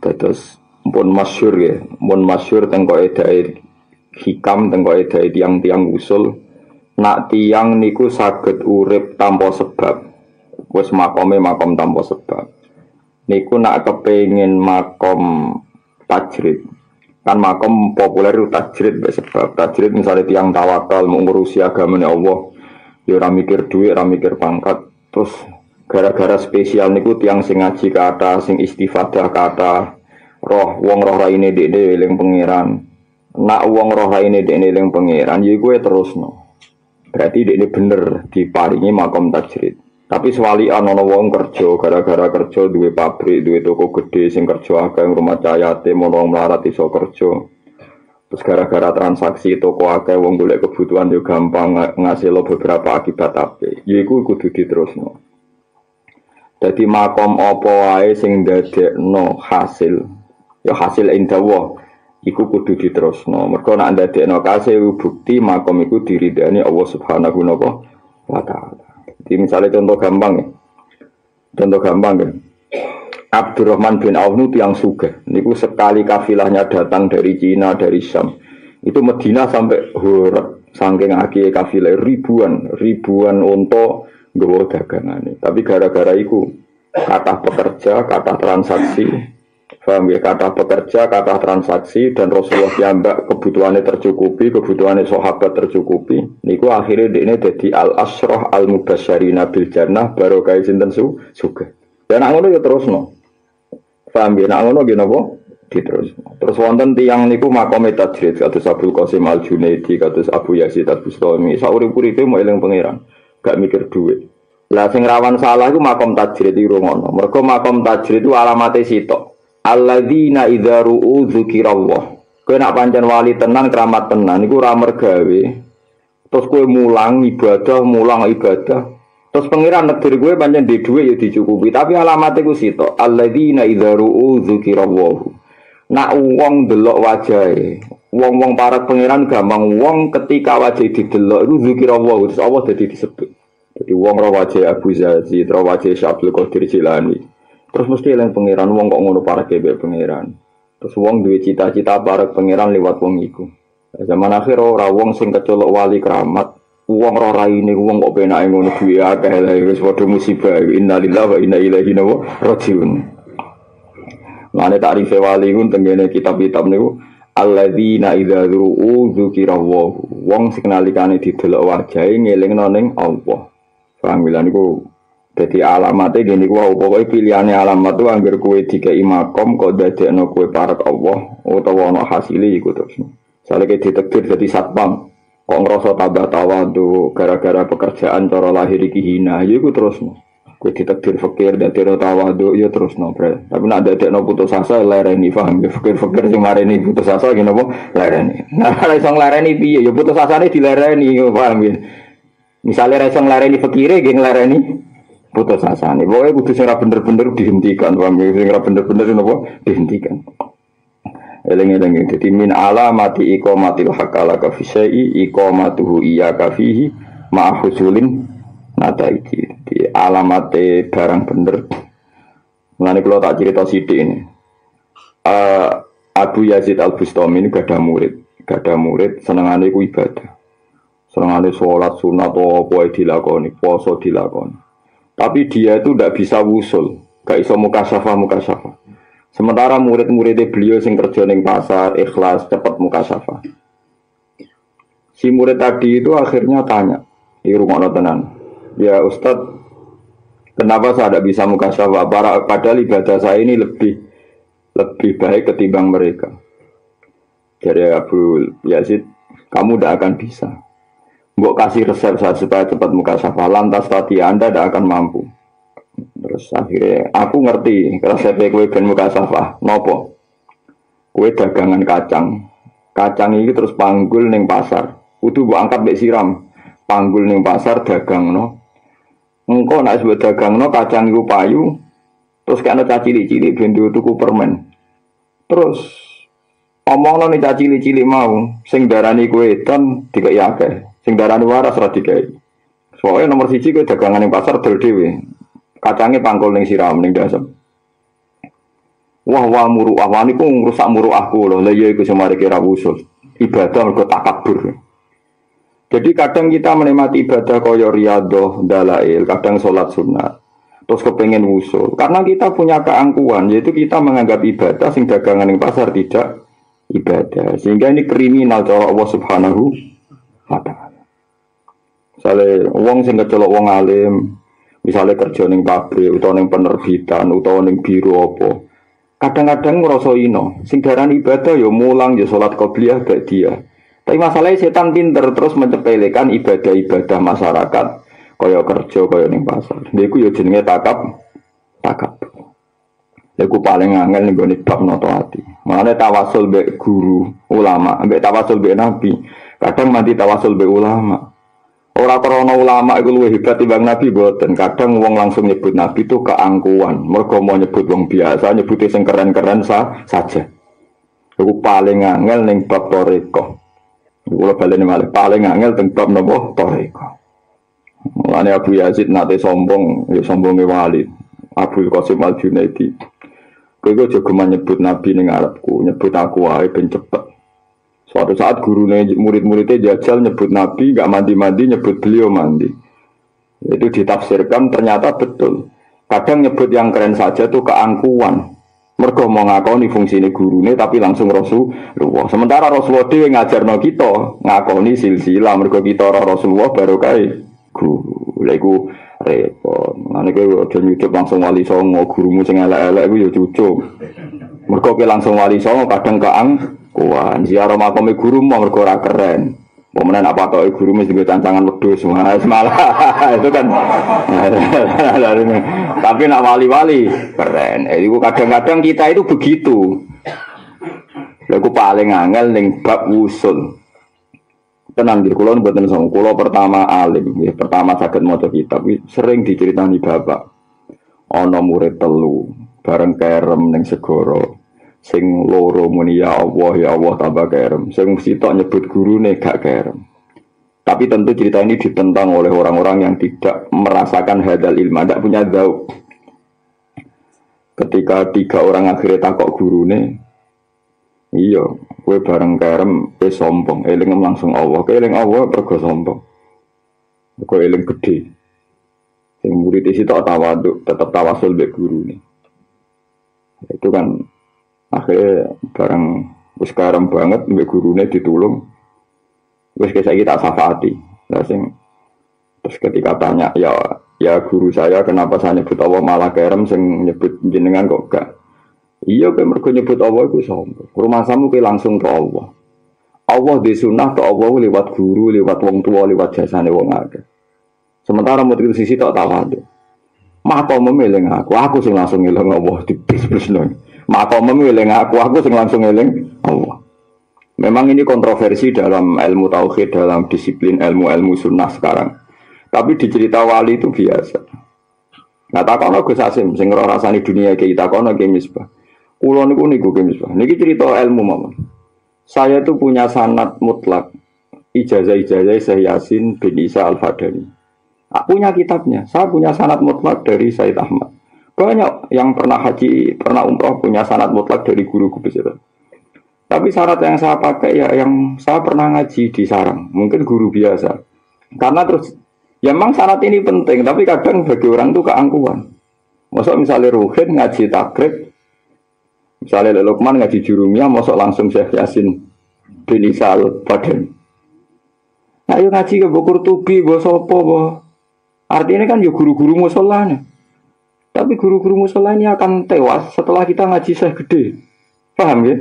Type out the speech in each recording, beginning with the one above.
Terus pun masyur ya, pun masyur tengko edai hikam tengko edai tiang-tiang usul. Nak tiang niku saged urip tanpa sebab. Wes makome makom tanpa sebab. Niku nak kepengin makom tajrid. Kan makom populer itu tajrid sebab tajrid misalnya tiang tawakal mengurusi agama Allah. Ya ora mikir duit, ora mikir pangkat. Terus gara-gara spesial niku tiang sing ngaji kata sing istifadah kata roh wong roh raine dekne eling pangeran nak wong roh raine dekne eling pangeran ya gue terus no berarti dekne bener diparingi makom tajrid. Tapi sewali anono wong kerja gara-gara kerja duwe pabrik duwe toko gede sing kerja akeh rumah cayate mono melarat iso kerja. Terus gara-gara transaksi toko akeh wong golek kebutuhan yo gampang ngasih lo beberapa akibat ape ya iku kudu diterusno jadi makom opo wae sing no hasil. Ya hasil indawa iku kudu diterusno. Mergo nek no kasil bukti makom iku diridani Allah Subhanahu wa taala. Jadi misalnya contoh gampang ya. Contoh gampang ya. Abdurrahman bin Auf itu yang suga. Niku sekali kafilahnya datang dari Cina, dari Syam. Itu Medina sampai hurat. Sangking akhir kafilah ribuan, ribuan untuk gue dagangan Tapi gara-gara itu kata pekerja, kata transaksi, paham ya? Kata pekerja, kata transaksi dan Rasulullah yang kebutuhannya tercukupi, kebutuhannya sahabat tercukupi. Niku akhirnya ini jadi al asroh al mubasyari nabil jannah baru kayak sinten su suka. Dan ngono ya terus no. Paham ya? Nak ngono gini apa? Terus. Terus wonten tiang niku makome tajrid kados Abdul Qasim Al Junaidi kados Abu Yazid Al Bustami. Saurip-uripe mau eling pangeran, gak mikir duit. Lah sing rawan salah iku makom tajrid iki rungono. Mergo makom tajrid itu alamate sitok. Alladzina idza ru'u dzikrallah. Kowe nak pancen wali tenan keramat tenan iku ora mergawe. Terus kowe mulang ibadah, mulang ibadah. Terus pengiran negeri gue pancen di dhuwit ya dicukupi, tapi alamate ku sitok. Alladzina idza ru'u dzikrallah. Nak wong delok wajahe, wong-wong para pengiran gampang wong ketika wajah didelok iku dzikrallah terus Allah dadi disebut. Jadi wong roh Abu Zazi, roh Syabdul Qadir Jilani. Terus mesti yang pangeran wong kok ngono para kebe pangeran. Terus wong duwe cita-cita para pangeran lewat wong iku. Zaman akhir ora wong sing kecolok wali keramat, wong roh raine wong kok penake ngono duwe akeh lha wis padha musibah. Innalillahi wa inna ilaihi rajiun. Mane takrife wali ku tengene kitab-kitab niku alladzina idza dzuru dzukira wong sing nalikane didelok wajahe ngelingno ning Allah. Paham bilang niku jadi alamatnya gini gua pokoknya pilihannya alamat tuh kue tiga imakom kok no kue parak Allah atau wono hasilnya ikut terus. Soalnya kayak ditektir jadi satpam kok ngerasa tabah tawadu gara-gara pekerjaan cara lahir iki hina ya ikut terus. Kue ditektir fakir dan tidak tawadu ya terus no bre. Tapi nak ada no putus asa lereni paham ya fakir fakir sing mareni putus asa gini apa lereni. Nah kalau isong lereni piye ya putus asa ini dilereni paham ya. Misalnya rasa ngelareni fakire, geng ngelareni putus asa nih. Pokoknya kudu sing bener-bener dihentikan, paham ya? Sing bener-bener nopo dihentikan. Eleng-eleng jadi min alamati iqamatil hakala ka fi syai'i iqamatuhu iya kafihi ma'husulin nataiki. Di alamate barang bener. Mulane kalau tak cerita sidik ini. Uh, Abu Yazid Al Bustami ini gak ada murid, gak ada murid, senengannya ku ibadah. Senangane sholat sunat atau apa dilakoni, poso dilakoni. Tapi dia itu tidak bisa wusul, gak iso muka safa. Sementara murid-muridnya beliau sing kerja ning pasar, ikhlas, cepat safa. Si murid tadi itu akhirnya tanya, di rumah tenan, ya Ustadz, kenapa saya tidak bisa muka safa? Padahal ibadah saya ini lebih lebih baik ketimbang mereka. Jadi Abu Yazid, kamu tidak akan bisa. Mbok kasih resep saya supaya cepat muka safa. Lantas tadi Anda tidak akan mampu. Terus akhirnya aku ngerti resep kue ben muka safa. Nopo? Kue dagangan kacang. Kacang ini terus panggul neng pasar. Udah bu angkat bek siram. Panggul neng pasar dagang no. Engkau nak sebut dagang no kacang itu payu. Terus karena cacili-cili bentuk tuku permen. Terus omong nih cacili-cili mau. Sing darani kue ton tiga akeh. Sing darani waras ora digawe. Soalnya nomor siji kowe dagangan ning pasar dol dhewe. Kacangnya pangkul ning siram ning dasem. Wah wah muruah wah niku ngrusak muruahku loh. Lah iya iku semari kira usul. Ibadah mergo takabur. Jadi kadang kita menikmati ibadah koyo riyadhah, dalail, kadang sholat sunat. Terus kepengen usul. Karena kita punya keangkuhan, yaitu kita menganggap ibadah sing dagangan yang pasar tidak ibadah. Sehingga ini kriminal cara Allah Subhanahu wa taala. Misalnya wong sing kecelok wong alim, misalnya kerja ning pabrik utawa ning penerbitan utawa ning biro apa. Kadang-kadang ngerasa ino, sing darani ibadah ya mulang ya salat qobliyah gak dia. Tapi masalahnya setan pinter terus mencepelekan ibadah-ibadah masyarakat kaya kerja kaya ning pasar. Lha iku ya takap takap. Lha paling angel ning gone bab noto ati. Mulane tawasul be guru ulama, ambek tawasul be nabi. Kadang mati tawasul be ulama. Ora krana ulama iku luwih hebat timbang nabi boten. Kadang wong langsung nyebut nabi itu keangkuhan. Mergo mau nyebut wong biasa, nyebut sing keren-keren sa saja. Iku paling angel ning bab toreko. Kula baleni malih paling angel teng bab napa toreko. Mulane Abu Yazid nate sombong, ya sombonge wali. Abu Qasim Al Junaidi. Kowe kok juga nyebut nabi ning Arabku, nyebut aku wae ben. Suatu saat guru murid-muridnya jajal nyebut nabi, gak mandi-mandi, nyebut beliau mandi. Itu ditafsirkan ternyata betul. Kadang nyebut yang keren saja tuh keangkuhan. Mergo mau ngakoni fungsi ini guru ini tapi langsung Rasulullah. Sementara Rasulullah dia ngajar no kita ngakoni silsilah. Mergo kita Rasulullah baru kai guru. Lagu repot. Nanti gue udah nyucup langsung wali songo gurumu sing elek-elek gue ya cucup. Mergo langsung wali songo kadang keang kuan ziarah makome guru mau mergo ora keren. Pemenang apa tau guru mesti gue tantangan wedhus malah itu kan. Tapi nak wali-wali keren. Eh, itu kadang-kadang kita itu begitu. Lagu paling angel ning bab usul. Tenang di kulon buatan sama kulo pertama alim, pertama sakit mau kitab, sering diceritani bapak. Ono murid telu, bareng kerem neng segoro, sing loro muni ya Allah ya Allah tambah kerem. Sing sitok nyebut guru nih gak kerem. Tapi tentu cerita ini ditentang oleh orang-orang yang tidak merasakan hadal ilmu tidak punya dauk ketika tiga orang akhirnya takok guru nih iya gue bareng kerem gue sombong eling langsung Allah eling Allah pergo sombong. Gue eling gede sing murid isi tak tawaduk tetap tawasul be guru nih itu kan akhirnya barang wis karam banget mbek gurune ditulung. Wis kayak kita safati nah, sing terus ketika tanya ya ya guru saya kenapa saya nyebut Allah malah kerem sing nyebut jenengan kok gak? Iya kayak mergo nyebut Allah itu sombong. Rumah samu kayak langsung ke Allah. Allah di sunnah ke Allah lewat guru lewat wong tua lewat jasane wong akeh. Sementara mau sisi tak tahu ada maka memilih aku aku sing langsung ngilang Allah di bis bis maka memilih aku, aku sing langsung eling Allah. Memang ini kontroversi dalam ilmu tauhid, dalam disiplin ilmu-ilmu sunnah sekarang. Tapi di cerita wali itu biasa. Nggak tak kono Gus Asim, sing roh rasani dunia kita kono ke misbah. Kulo niku niku ke misbah. Niki cerita ilmu mama. Saya itu punya sanat mutlak ijazah-ijazah Syekh Yasin bin Isa Al-Fadani. Punya kitabnya. Saya punya sanat mutlak dari Said Ahmad. Banyak yang pernah haji, pernah umroh punya sanat mutlak dari guru besar. Tapi syarat yang saya pakai ya yang saya pernah ngaji di sarang, mungkin guru biasa. Karena terus, ya memang syarat ini penting, tapi kadang bagi orang itu keangkuhan. Masuk misalnya Ruhin ngaji takrib, misalnya Lukman ngaji jurumia, masuk langsung Syekh Yasin bin Isal Badan. Nah, yuk ngaji ke Bukur Tubi, bawa sopo, Artinya kan yuk guru-guru musolanya. Tapi guru-guru musola ini akan tewas setelah kita ngaji saya gede. Paham ya?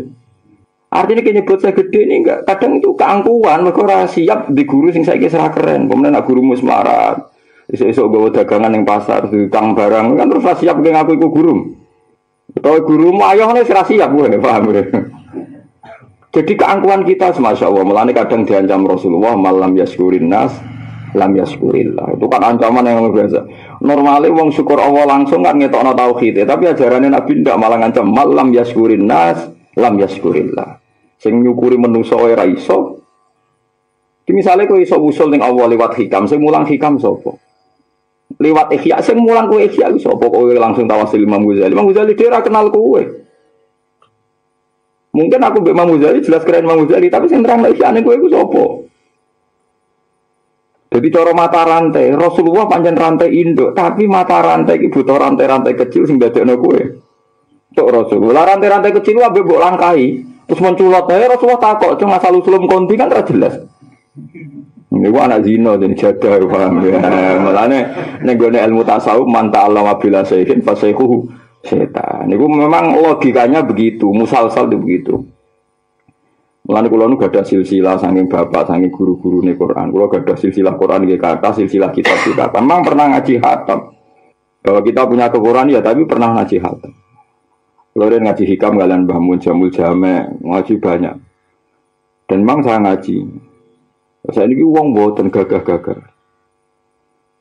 Artinya kayak nyebut saya gede ini enggak kadang itu keangkuhan mereka siap di guru sing saya kira keren. Kemudian nak guru musmarat. Esok-esok gue dagangan yang pasar di barang kan terus siap dengan aku ikut guru. Atau guru mau ayo nih serasi siap gue paham ya? Jadi keangkuhan kita semasya Allah, melani kadang diancam Rasulullah malam yaskurin nas lam yaskurillah. Itu kan ancaman yang luar biasa. Normalnya wong syukur Allah langsung kan ngetokno tauhid, tapi ajarannya Nabi ndak malah ngancam malam yaskurin nas lam yaskurillah. Sing nyukuri menungso ora iso. Ki misale kowe iso usul ning Allah lewat hikam, sing mulang hikam sapa? Lewat ihya sing mulang kowe ihya sapa kowe langsung tawasil Imam Ghazali. Imam Ghazali dia kenal kowe. Mungkin aku Mbak Imam Ghazali jelas keren Imam Ghazali, tapi sing terang lagi aneh gue itu sopo. Jadi cara mata rantai, Rasulullah panjang rantai induk, tapi mata rantai ini butuh rantai-rantai kecil sing dadekno kowe. Tok Rasulullah rantai-rantai kecil wae mbok langkahi, terus menculot ae Rasulullah takok, cuma asal usulum konti kan ra jelas. Ini gua anak zino jadi jaga paham ya. Mulane ning gone ilmu tasawuf manta Allah wabila sayhin fasayhu setan. Ini memang logikanya begitu, musalsal itu begitu. Mulane kula nu gadah silsilah saking bapak, saking guru-guru nih Quran. Kula gadah silsilah Quran nggih kata, silsilah kita kita. Memang pernah ngaji hatam. Bahwa kita punya kekurangan ya, tapi pernah ngaji hatam. Kula ngaji hikam kalian Mbah Mun Jamul Jame, ngaji banyak. Dan memang saya ngaji. Saya ini uang dan gagah-gagah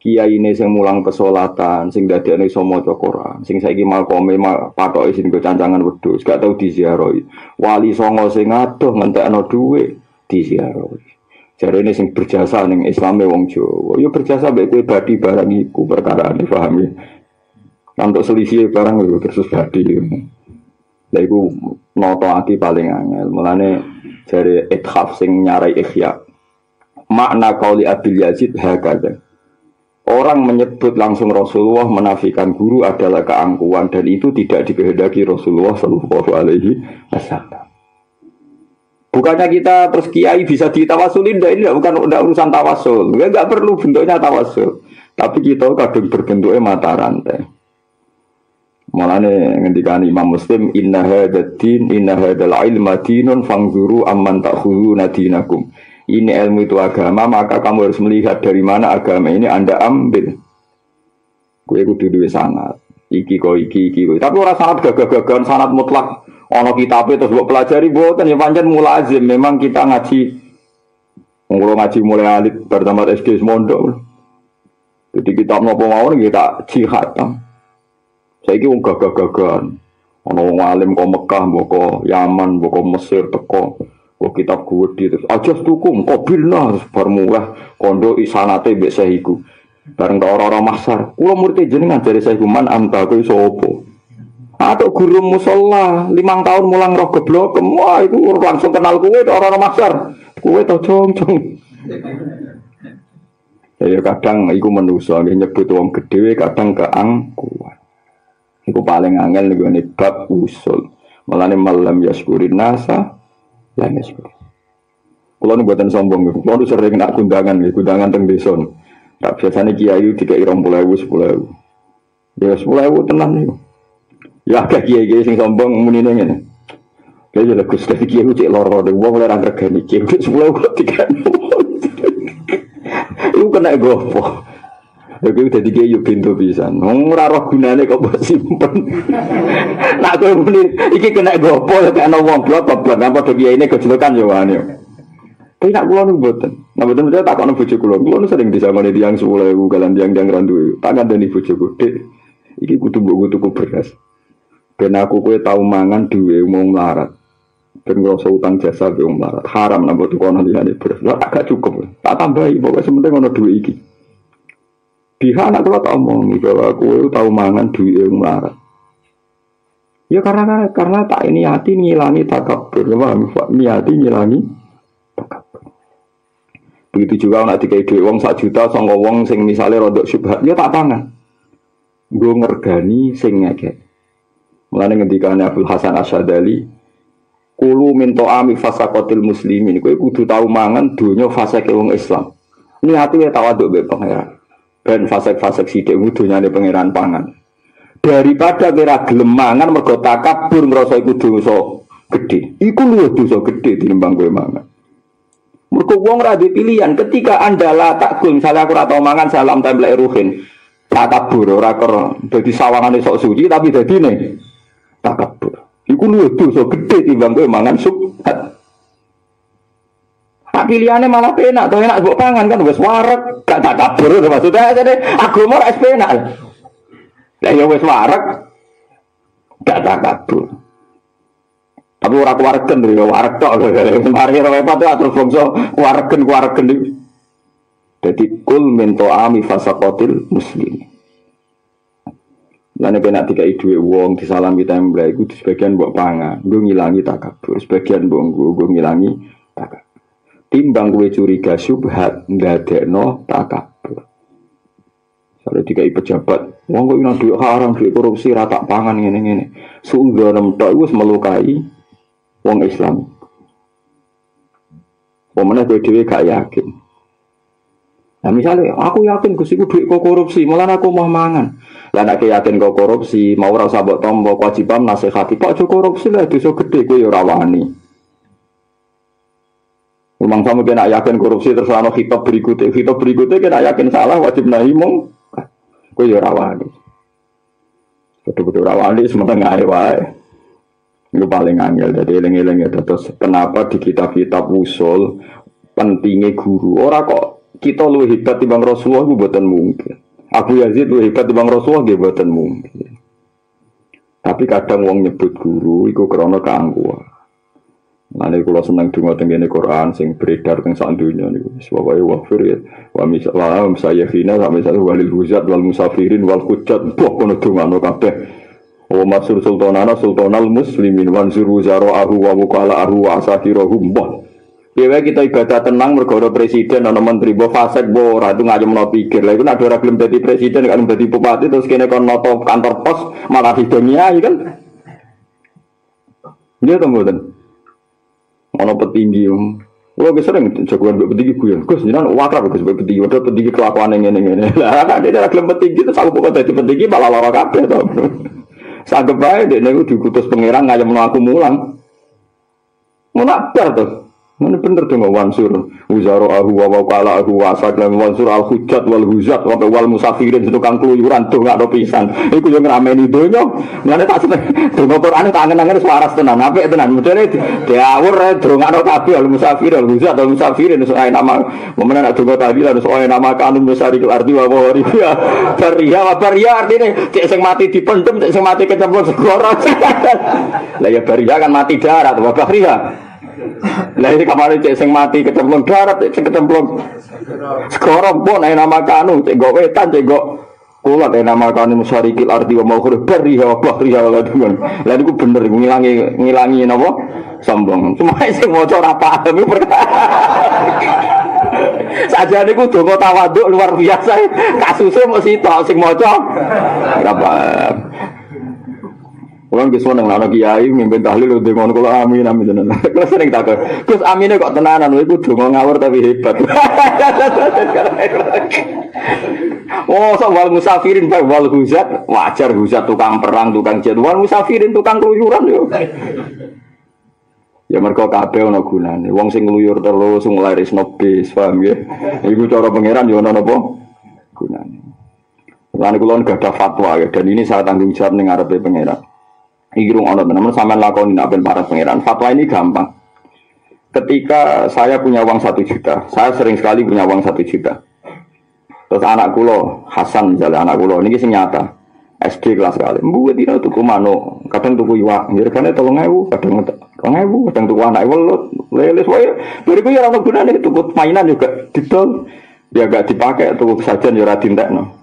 kiai ini sing mulang pesolatan, sing dadi ane somo Quran, sing saiki malkome mal patok sing go cancangan wedhus, gak tau diziarahi. Wali songo sing adoh ngentekno dhuwit diziarahi. Jare ini sing berjasa ning Islame wong Jawa. Yo berjasa mbek kowe badi barang iku perkara ini paham ya. Untuk selisih barang itu terus badi. Lha iku noto ati paling angel. Mulane jare ithaf sing nyarai ikhya. Makna kauli Abil Yazid hakada Orang menyebut langsung Rasulullah menafikan guru adalah keangkuhan dan itu tidak dikehendaki Rasulullah Shallallahu Alaihi Wasallam. Bukannya kita terus kiai bisa ditawasulin, ini bukan udah urusan tawasul, ya nggak perlu bentuknya tawasul. Tapi kita kadang berbentuknya mata rantai. Malah nih ngendikan Imam Muslim inna hadatin inna hadal ilma dinun fangzuru amman takhulu nadinakum ini ilmu itu agama, maka kamu harus melihat dari mana agama ini Anda ambil. Gue kudu duwe sangat. Iki kok iki iki kok. Tapi orang sangat gagah-gagahan sangat mutlak. Ono kitab terus buat pelajari buatan ya panjang mulazim. Memang kita ngaji Ngurung ngaji mulai alit pertama SD semondok. Jadi kita mau mau kita jihad. Saya ini gagah-gagahan. Ono ngalim kok Mekah, boko Yaman, boko Mesir, teko. Kok kitab gue di terus aja tukum kobil nah bar murah kondo isanate mbek sahiku. Bareng orang-orang masar, kula murid jenengan dari sahiku man anta kowe sapa? Atau guru musola limang tahun mulang roh geblok, wah itu langsung kenal kue orang-orang masar. Kue tau cong cong. Ya kadang iku menuso nyebut wong gede kadang keangkuhan. Iku paling angel nih bab usul. Malah malam yaskurin nasa lan sebagainya. Kulo nu buatan sombong, kulo nu sering nak kundangan, kundangan teng desa. Tak biasanya kiai tiga irong pulau ewu sepuluh ewu. Ya sepuluh ewu tenang nih. Ya agak kiai kiai sing sombong muni nih. Kayak jadi gus dari kiai cek loro deh, gua mulai rangka gani kiai sepuluh ewu tiga. Iku kena gopo. Iku dadi kiai yo pintu pisan. Wong ora roh gunane kok mbok simpen. Nak kowe muni iki kena gopo lek ana wong blok blok apa padha kiai ini kejelekan yo ane. Tapi nak kula niku mboten. Nah mboten mboten tak kono bojo kula. Kula sering disangoni tiyang 10000 kalian tiang-tiang randu. Tak kandani bojoku, Dik. Iki kudu mbok tuku beras. Ben aku kowe tau mangan duwe mau melarat. Ben ngrasa utang jasa be wong melarat. Haram nang mbok tukono liyane beras. Lah agak cukup. Tak tambahi pokoke sementing ono duwe iki. Biha anak kalau tak omong bahwa aku tahu mangan duit yang melarat. Ya karena karena tak ini hati ngilangi takabur, paham? Niati ngilangi takabur. Begitu juga nak dikai duit uang sak juta sama uang sing misalnya rodok syubhat, ya tak pangan. Gue ngergani sing ngeke. Mulane ngendikane Abdul Hasan Asyadali, kulu minto ami fasakotil muslimin, gue kudu tahu mangan dunia fasake wong Islam. Niati ya tawaduk be pangeran dan fasek-fasek sidik wudunya di pangeran pangan. Daripada kira gelemangan mergo takabur ngerasa iku dosa gede iku luwih dosa gede tinimbang kowe mangan. Mergo wong ra pilihan ketika anda lah takul misalnya aku ora tau mangan salam templek ruhin takabur ora ker dadi sawangane sok suci tapi dadi ne takabur. Iku luwih dosa gede timbang kowe mangan subhat Hak pilihannya malah penak, tuh enak buat pangan kan, wes warak, gak tak kabur, maksudnya jadi aku mau es penak. Ya ya wes warak, gak tak kabur. Tapi orang keluargen dari warak tok, mari repot tuh atur bangsa keluargen keluargen itu. Jadi kul minto ami fasakotil muslim. Lainnya kena tiga idu wong disalami tembla itu sebagian buat pangan, gue ngilangi takabur, sebagian gue gue ngilangi. Timbang gue curiga subhat ndadekno takabur. Kalau tiga pejabat, wong gue nang duit haram, duit korupsi, rata pangan ini ini. Sudah enam tak gue melukai wong Islam. Pemenang gue dewi gak yakin. Nah misalnya aku yakin Gus iku duit kok korupsi, malah aku mau mangan. Lah nek yakin kok korupsi, mau ora usah mbok tampa kewajiban nasihati. Pak Jo korupsi lah dosa gede kowe ya ora wani. Memang sama kena yakin korupsi terus ana kitab berikutnya, kitab berikutnya kena yakin salah wajib nahi mong. Kowe ya ora wani. Betul-betul ora wani semenengah wae. Itu paling angel, jadi eling-eling ya terus kenapa di kitab-kitab usul pentingnya guru. Orang kok kita lu hebat bang Rasulullah itu buatan mungkin. Abu Yazid lu hebat bang Rasulullah dia buatan mungkin. Tapi kadang wong nyebut guru iku krana keangkuhan. Nanti kalau senang dengar tentang Quran sing beredar tentang sak dunia nih, sebabnya wafir ya, wa misalnya saya hina sampai satu walil hujat wal musafirin wal hujat, buah kono dengar no kabeh. Wa masur sultanana sultanal muslimin wansur wuzaro ahu wa wukala ahu wa asakirahum Ya kita ibadah tenang mergoro presiden ana menteri bo fasek bo ora itu ngayem no pikir. Lah iku nek ora gelem dadi presiden kan dadi bupati terus kene kon noto kantor pos malah dunia kan. Dia tuh Ana petinggi Lo gue sering jagoan gue petinggi gue, gus jangan wakrab gue sebagai petinggi, udah petinggi kelakuan yang ini. Lah kan dia gelem petinggi itu aku pokoknya jadi petinggi malah lara kabeh tau. Sanggup bae dia nih diutus pangeran ngayem aku mulang. Mau nakbar tuh. Ini bener nggak wansur. Uzaro ahu wa wa kala ahu wa dan wansur al hujat wal hujat wa wal musafirin tukang keluyuran tuh nggak ada pisan. Iku yang ngameni donya. Mana tak seneng. Donga Quran tak angen-angen suara tenan. Apik tenan. Mudane diawur nggak ada kabeh al musafir al hujat al musafirin soal nama. Momen nak donga tadi lah soal nama kanun musari arti wa wa riya. Baria wa baria artine cek sing mati dipendem cek sing mati kecemplung segoro. Lah ya baria kan mati darat wa baria. Lah ini kemarin cek sing mati kecemplung darat, cek kecemplung sekarang pun ayo nama kanu, cek gak wetan, cek gak kulat ayo nama kanu musarikil arti wa mau kudu beri ya bahri ya lah dengan. Lah itu bener ngilangi ngilangi napa sombong. Cuma sing maca ora paham Saja niku donga tawaduk luar biasa. Kasusnya mesti tok sing maca paham. Orang kisah neng anak kiai mimpin tahlil udah ngono kalau amin amin tenan. Kalau sering takut, terus aminnya kok tenanan, itu dongo ngawur tapi hebat. oh, so wal musafirin baik wal huzat wajar huzat tukang perang tukang jet wal musafirin tukang keluyuran yo. Ya mereka kabeh ana gunane. Wong sing ngluyur terus mulai resno bis, paham ya? Iku cara pangeran yo ana napa? Gunane. Lan kula gak ada fatwa ya dan ini saya tanggung jawab ning ngarepe pangeran. Irung ono namun sama lakoni nak para pangeran. Fatwa ini gampang. Ketika saya punya uang satu juta, saya sering sekali punya uang satu juta. Terus anak kulo Hasan misalnya anak kulo ini sing nyata. SD kelas sekali. Mbu tidak tuku mano, kadang tuku iwak. Jadi kan tolong ewu, kadang tolong ewu, kadang tuku anak welut, lele. Dari gue ya orang gunanya tuku mainan juga, didol. Ya gak dipakai tuku sajian ya radin no.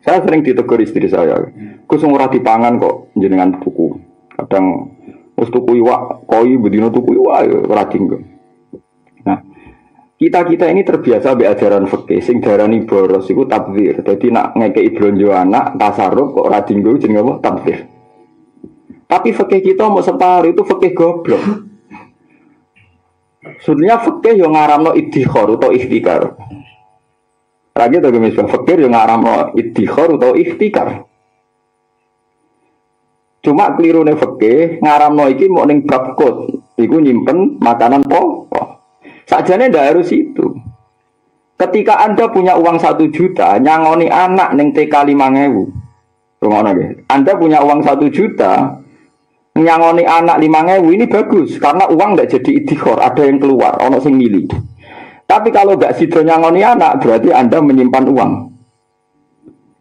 Saya sering ditegur istri saya. Gus ora dipangan kok jenengan tuku. Kadang wis tuku iwak, koi bedino tuku iwak ya ora Nah, kita-kita ini terbiasa be ajaran fikih sing darani boros iku tabdzir. Dadi nak ngekeki blonjo anak tasarruf kok ora dinggo jenenge apa? Tabdzir. Tapi fikih kita mau separuh itu fikih goblok. Sebenarnya fikih yang ngaramno idhikhar atau ikhtikar. Lagi tuh misal fakir yang ngaram no idhikar atau ikhtikar. Cuma keliru nih fakir ngaram no iki mau neng bab iku nyimpen makanan pokok. Sajane ndak harus itu. Ketika anda punya uang satu juta, nyangoni anak neng TK lima ngewu. Rumah Anda punya uang satu juta, nyangoni anak lima ngewu ini bagus karena uang tidak jadi idhikor, ada yang keluar, ono sing milih. Tapi kalau gak sido nyangoni anak, berarti Anda menyimpan uang.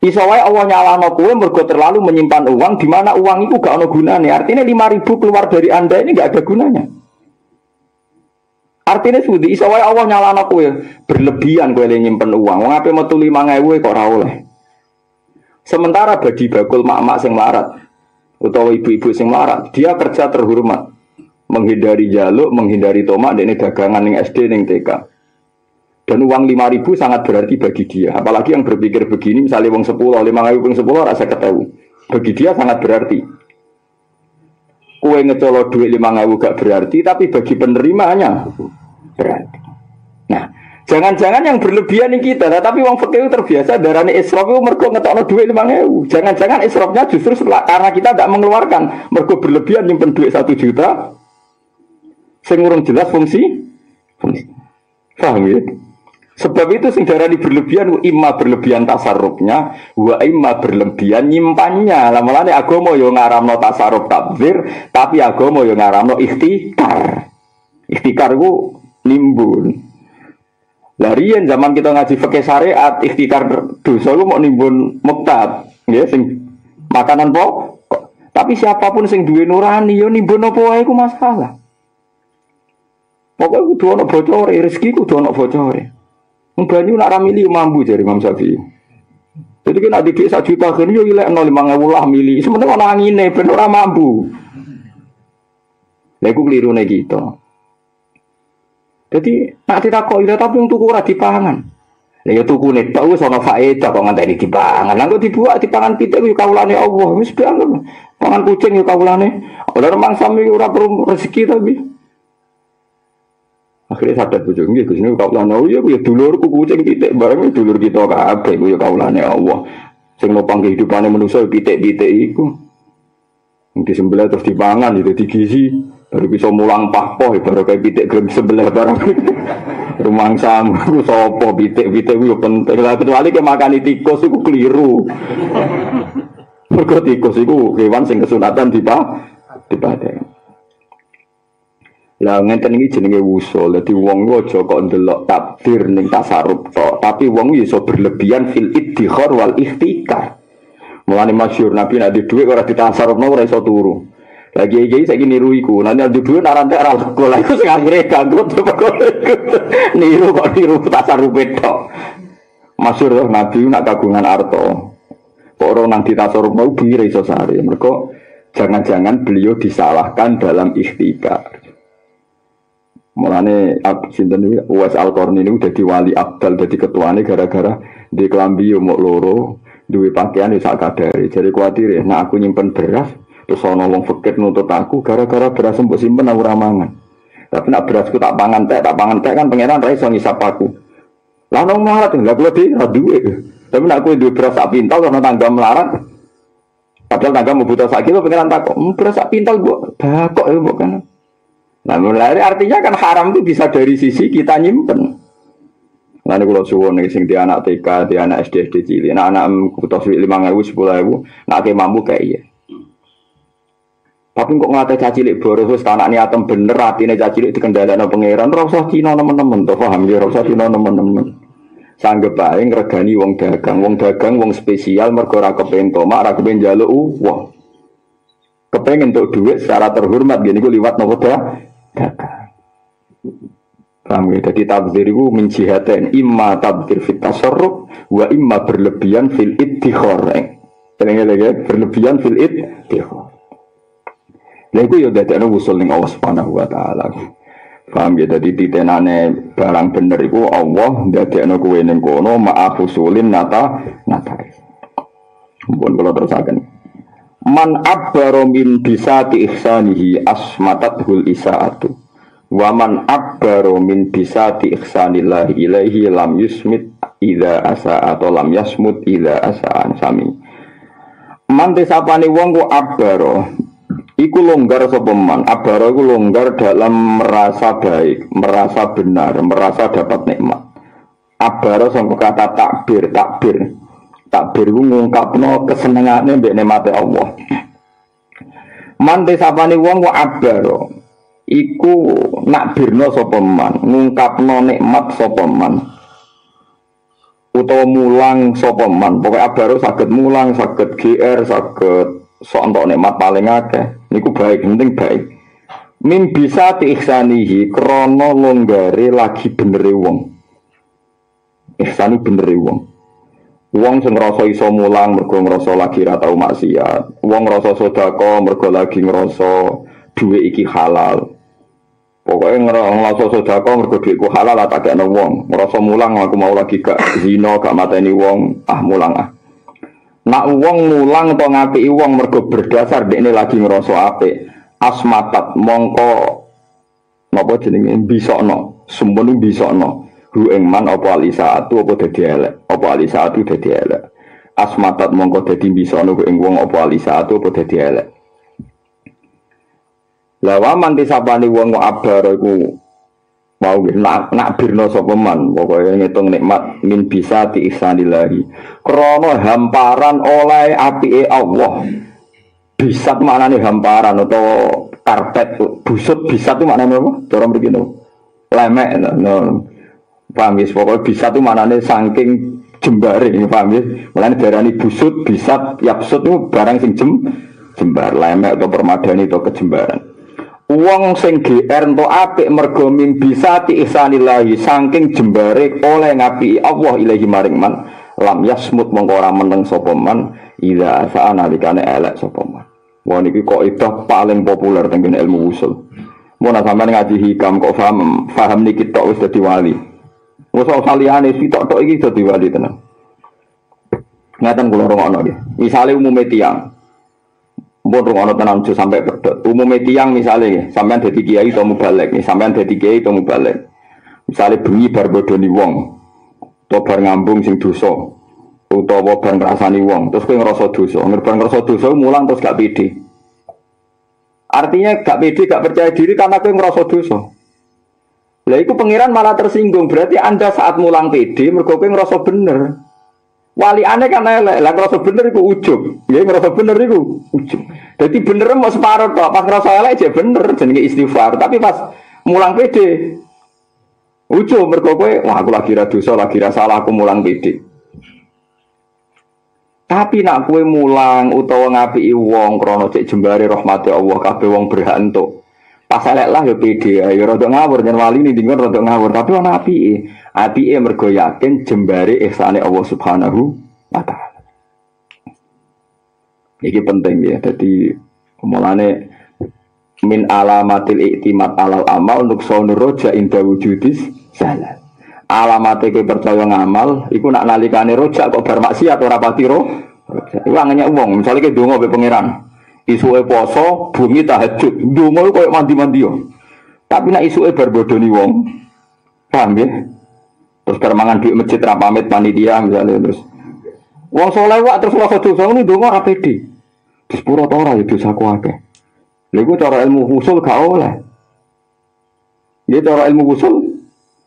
Isowai Allah nyalano kue mergo terlalu menyimpan uang di mana uang itu gak ada gunanya. Artinya 5000 keluar dari Anda ini gak ada gunanya. Artinya sudi isowai Allah nyalano kue berlebihan kue nyimpan uang. Wong ape metu 5000 kok oleh. Sementara bagi bakul mak-mak sing larat atau ibu-ibu sing larat, dia kerja terhormat. Menghindari jaluk, menghindari tomak, ini dagangan yang SD, yang TK. Dan uang 5 ribu sangat berarti bagi dia. Apalagi yang berpikir begini, misalnya uang 10, 5 ribu, uang 10, rasa ketahui. Bagi dia sangat berarti. Kue ngecolok duit 5 ribu gak berarti, tapi bagi penerimanya berarti. Nah, Jangan-jangan yang berlebihan ini kita, nah, tapi uang fakir terbiasa darahnya israf itu mergo ngetokno duit lima ewu. Jangan-jangan israfnya justru setelah, karena kita tidak mengeluarkan, mergo berlebihan nyimpen duit satu juta, sing jelas fungsi, fungsi. Paham ya? Sebab itu sing darah berlebihan, imma berlebihan tasarrufnya, wa imma berlebihan nyimpannya. Lama-lama agama yo ngaramno tasarruf takbir, tapi agama yo ngaramno ikhtikar. Ikhtikar itu nimbun. Larian zaman kita ngaji fakih syariat ikhtikar dosa lu mau nimbun muktab, ya sing makanan pokok. Tapi siapa pun sing duwe nurani yo nimbun apa wae ku masalah. Pokoknya kudu ana bocor, rezeki kudu ana bocor. Banyu nak ramili mambu jare Imam Syafi'i. Jadi kan adik sak juta kan yo ilek 0,50 lah mili. Sementara ana angine ben ora mampu. Lha iku klirune kita. Jadi nak kok ila tapi untuk ora dipangan. Lah ya tuku nek tau wis ana faedah kok ngenteni dipangan. Lah kok dibuat dipangan pitik yo kawulane Allah. Wis. Pangan kucing yo kawulane. Ora mangsa ora perlu rezeki tapi. Akhirnya sadar bojo nggih Gus niku kawulane oh iya ya dulurku kucing pitik bareng dulur kita kabeh ya kawulane Allah. Sing nopang kehidupane manusa pitik-pitik iku. Disembelih terus dipangan itu digizi baru bisa mulang pahpoh baru kayak pitik gelem sebelah barang rumah sama aku sopo pitik pitik itu penting. Lah kecuali ke makan tikus itu keliru. Mereka tikus itu hewan sing kesunatan di pak di padang lah ngenten iki jenenge wusul dadi wong aja kok ndelok takdir ning tasarruf tok tapi wong iso berlebihan fil iddikhar wal ikhtikar mulane masyhur nabi nek di dhuwit ora ditasarrufno ora iso turu lagi iki saya niru iku. Nanti ada dua narante ora lego. Lah iku sing akhire ganggu niru kok niru tasarruf tok. Masyur Nabi nak kagungan arto. Kok orang nang mau bire iso sare. Mergo jangan-jangan beliau disalahkan dalam ikhtikar. Mulane sinten iki Uwais Al-Qarni ini udah wali abdal dadi ketuane gara-gara di kelambi yo mok loro, duwe pakaian wis sak kadare. Jadi ya, nah aku nyimpen beras, Terus ono wong fakir nuntut aku gara-gara beras mbok simpen aku ramangan. Tapi nak berasku tak pangan teh, tak pangan teh kan pangeran ra iso ngisap aku. Lah nang melarat enggak kulo di ra. Tapi nak aku duwe beras sak pintal karena tangga melarat. Padahal tangga mau butuh sak kilo pangeran hmm, beras sak pintal bu, bakok ya bu kan. Nah mulai artinya kan haram itu bisa dari sisi kita nyimpen. Nanti kalau suwon nih sing di anak TK, di anak SD, SD cilik, nah anak kutos lima ribu, sepuluh ribu, nak mampu kayak iya. Tapi kok ngate caci cilik boros wis anak niatem bener atine caci cilik dikendhalekno pangeran ora usah kina nemen-nemen to paham ya ora usah kina nemen-nemen. Sanggep bae ngregani wong dagang, wong dagang wong spesial mergo ora kepen tomak, ora kepen njaluk uang. Kepengen untuk duit secara terhormat gini gue liwat nopo dagang. Paham ya? Jadi tabdir itu menjihatin imma tabdir fit tasarruf wa imma berlebihan fil iddikhor. Tenang ya, berlebihan fil iddikhor. Lha iku ya dadekno usul ning Allah Subhanahu wa taala. Paham ya dadi titenane barang bener iku Allah dadekno kowe ning kono ma'af usulin nata nata. Mumpun kula terusaken. Man abbaro min bisati ihsanihi asmatathul isaatu. Wa man abbaro min bisati ihsanillahi ilaihi lam yusmit ida asa atau lam yasmut ida asaan sami. Man desapane wong ku abbaro Iku longgar sopeman, abara iku longgar dalam merasa baik, merasa benar, merasa dapat nikmat. Abara sama kata takbir, takbir. Takbir iku ngungkapno kesenengane mbek nikmate Allah. Man desapane wong ku abara. Iku nakbirno sapa man, ngungkapno nikmat sapa man. Utawa mulang sapa man. Pokoke abara saged mulang, saged GR, saged sok entuk nikmat paling akeh niku baik penting baik min bisa tiiksanihi krono longgare lagi benere wong ihsani benere wong Wong sing ngrasa iso mulang mergo ngrasa lagi ra tau maksiat. Wong ngrasa sedekah mergo lagi ngrasa duwe iki halal. Pokoknya ngerasa sedekah mergo dhuwitku halal tak kena wong. Ngrasa mulang aku mau lagi gak zina, gak mateni wong, ah mulang ah. Nak wong mulang atau ngapiki wong mergo berdasar dekne lagi ngrasa apik. Asmatat mongko napa jenenge bisokno, sumpun bisokno hu ing man apa atu apa dadi elek? Apa atu dadi elek? Asmatat mongko dadi bisa hu ing wong apa atu apa dadi elek? Lawa man disapani wong abar iku mau nak nak birno sapa man? Pokoke ngitung nikmat min bisa ti ihsanillahi. Krana hamparan oleh apike Allah. Bisa maknane hamparan atau karpet busut bisa tuh maknane apa? Cara mriki lemek no. Paham ya? Pokoknya bisa tuh mana nih saking jembare, paham ya? Mulanya darah busut, bisa, yapsut itu barang sing jem, jembar, lemek atau permadani atau kejembaran. Uang sing GR ento apik mergo bisa ti ihsanillahi saking jembare oleh ngapi Allah ilahi maring man lam yasmut mongko ora meneng sapa man asa nalikane elek sapa man. Wah niki kok itu paling populer tentang ilmu usul. Mau sampean ngaji hikam kok paham paham niki tok wis dadi wali. Musa saliyane sitok tok iki dadi wali tenan. Ngaten kula rungokno nggih. Misale umume tiyang. Mbon rungokno tenan aja sampai pedot. Umume tiyang misale sampean dadi kiai utawa mubalek, sampean dadi kiai utawa mubalek. Misale bengi bar bodoni wong. Utawa bar ngambung sing dosa. Utawa bar ngrasani wong, terus kowe ngrasa dosa. Ngerbar ngrasa dosa mulang terus gak pede. Artinya gak pede, gak percaya diri karena kowe ngrasa dosa. Lah itu pangeran malah tersinggung. Berarti Anda saat mulang PD mergo kowe ngerasa bener. Wali aneh kan elek. Lah ngerasa bener iku ujub. Ya ngerasa bener iku ujub. Jadi bener mau separuh tok. Pas ngerasa elek aja bener jenenge istighfar. Tapi pas mulang PD ujub mergo kowe wah aku lagi ra dosa, lagi ra salah aku mulang PD. Tapi nak kue mulang utawa ngapi wong krono cek jembare rahmati Allah kabeh wong berhak. Pas elek lah ya pede, ya rada ngawur jan wali ini dingon rada ngawur, tapi ana apike. Apike mergo yakin jembare ihsane Allah Subhanahu wa taala. Iki penting ya. Jadi mulane min alamatil iktimat alal amal untuk saunu roja inda wujudis salah. Alamate kowe percaya ngamal iku nak nalikane roja kok bar maksiat ora pati ro. Angene wong, misale ke donga be pangeran. Isuke poso, bumi tahajud. Ndonga koyo mandi-mandi yo. Tapi nek isuke berbodoni wong. Paham ya? Terus permangan di masjid ra pamit panitia misalnya terus. Wong soleh wak terus rasa dosa ini ndonga ora pede. Di sepuro ta ora ya dosaku akeh. Lha cara ilmu usul gak oleh. Ini cara ilmu usul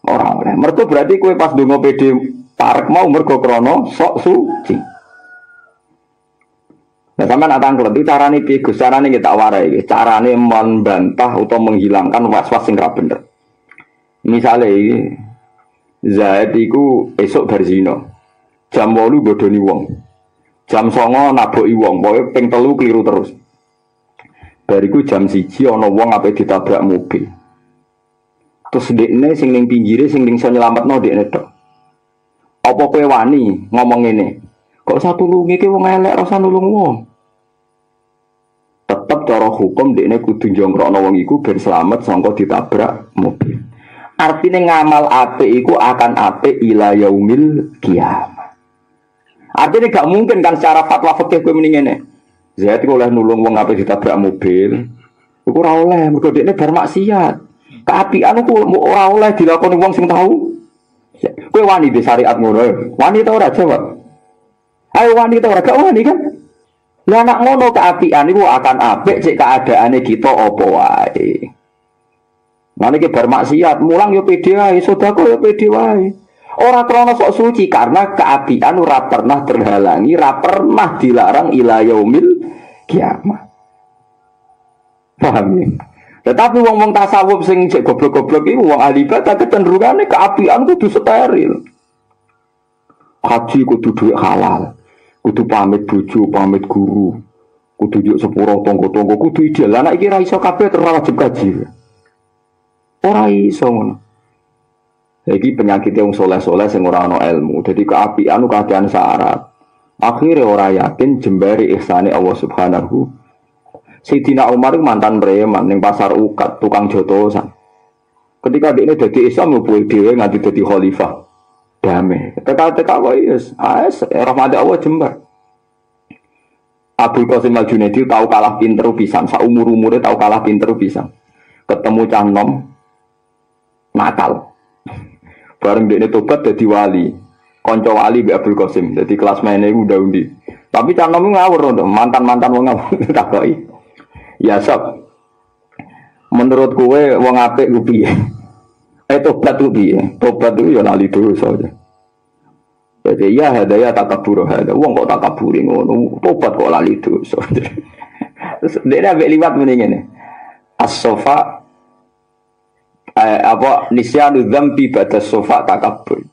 ora oleh. Mergo berarti kowe pas ndonga pede parek mau mergo krana sok suci. Nah, sama nak tangklet itu carane piye Gus? Carane kita warai, carane membantah atau menghilangkan was-was sing bener. Misalnya Zaid iku esok berzino. Jam 8 bodoni wong. Jam 9 naboki wong, pokoke ping telu keliru terus. Bariku jam siji ana wong ape ditabrak mobil. Terus dekne sing ning pinggire sing ning iso nyelametno dekne tok. Apa kowe wani ngomong ngene? Kok satu tulungi ke wong elek rasa nulung wong. Cara hukum dekne kudu jongkrokno wong iku ben selamat sangka ditabrak mobil. Artinya ngamal ape iku akan ape ila yaumil kiamat. Artinya gak mungkin kan secara fatwa fikih kowe mending ngene. Zaid oleh nulung wong ape ditabrak mobil. Iku ora oleh mergo dekne bar maksiat. Keapian ku ora oleh dilakoni wong sing tahu. Kowe wani di syariat ngono. Wani ta ora jawab? Ayo wanita ora gak wani kan? Lah anak ngono keapian itu akan apik cek keadaane kita apa wae. Mana ki bermaksiat, mulang yo pede wae, sedekah yo pede wae. Ora krana sok suci karena keapian ora pernah terhalangi, ora pernah dilarang ila yaumil kiamat. Paham ya? Tetapi wong-wong tasawuf sing cek goblok-goblok iku wong ahli ibadah kecenderungane keapian kudu steril. Haji kudu duit halal. Kudu pamit bojo, pamit guru. Kudu yuk sepuro tonggo-tonggo, kudu ideal. Anak iki ra iso kabeh terus wajib kaji. Ora iso ngono. Jadi penyakit yang soleh-soleh sing ora ana ilmu. Jadi keapian kakean syarat. Akhirnya orang yakin jembari ihsani Allah Subhanahu. Sidina Umar mantan preman ning pasar ukat tukang jotosan. Ketika dia ini jadi Islam dia nganti jadi khalifah. Damai. Teka-teka kok yes. As rahmat Allah jembar. Abu Qasim Al Junaidi tahu kalah pinter pisan, sa umur umurnya tahu kalah pinter pisan. Ketemu canom nakal. Bareng dia tobat jadi wali. Konco wali bi Abdul Qasim. Jadi kelas mainnya udah undi. Tapi canom ngawur dong, mantan-mantan wong ngawur takoi. Ya sob. Menurut kue wong apik piye? Eh tobat ku piye? Tobat itu ya lali dosa aja. Jadi ya ada ya takabur ada. Wong kok takaburi ngono. Tobat kok lali dosa. Terus dia ambek liwat mendingan. As-sofa eh, apa nisyanu dzambi pada sofa takabur.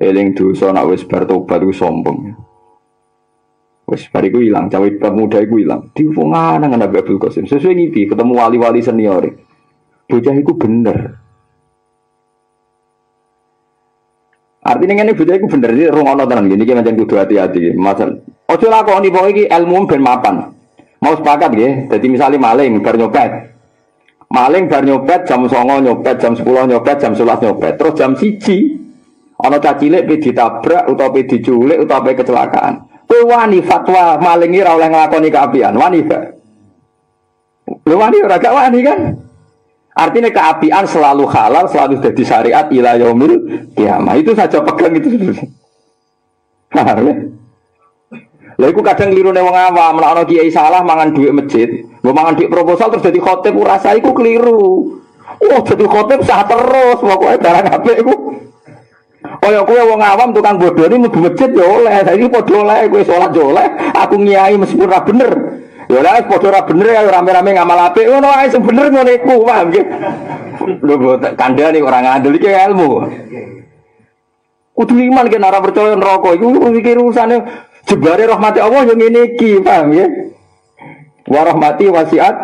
Eling dosa nak wis bar tobat sombong. Wis bar iku ilang, cawe pemuda iku ilang. Diwongan nang Nabi Abdul Qasim. Sesuai ngipi ketemu wali-wali senior. Bocah iku bener. Artinya ini bocah iku bener iki rungono tenan gini iki macam kudu hati-hati. Masal ojo lakoni pokoke iki ilmu ben mapan. Mau sepakat nggih. Dadi misalnya maling bar nyopet. Maling bar nyopet jam 09.00 nyopet, jam 10 nyopet, jam 11 nyopet. Terus jam 1 Ana cacilik pe ditabrak utawa pe diculik utawa pe kecelakaan. Kowe wani fatwa maling ora oleh nglakoni keapian, wani gak? Lu wani ora wani kan? Artinya keapian selalu halal, selalu jadi syariat ila yaumil kiamah. Itu saja pegang itu. Paham ya? Lah iku kadang kliru wong awam, nek ana kiai salah mangan duit masjid, mbok mangan duit proposal terus jadi khotib rasa iku keliru. Oh, jadi khotib sah terus, pokoke barang apik iku. Kaya kowe wong awam tukang bodoh ini mlebu masjid ya oleh. Saiki padha oleh kowe salat ya oleh. Aku ngiyai meskipun ora bener. Ya oleh padha ora bener ya rame-rame ngamal apik ngono ae sing bener ngono iku, paham nggih. Lho kandhane ora ngandel iki ilmu. Kudu iman kan ora percaya neraka iku iki urusane jebare rahmati Allah yang ngene iki, paham ya? Wa rahmati wasiat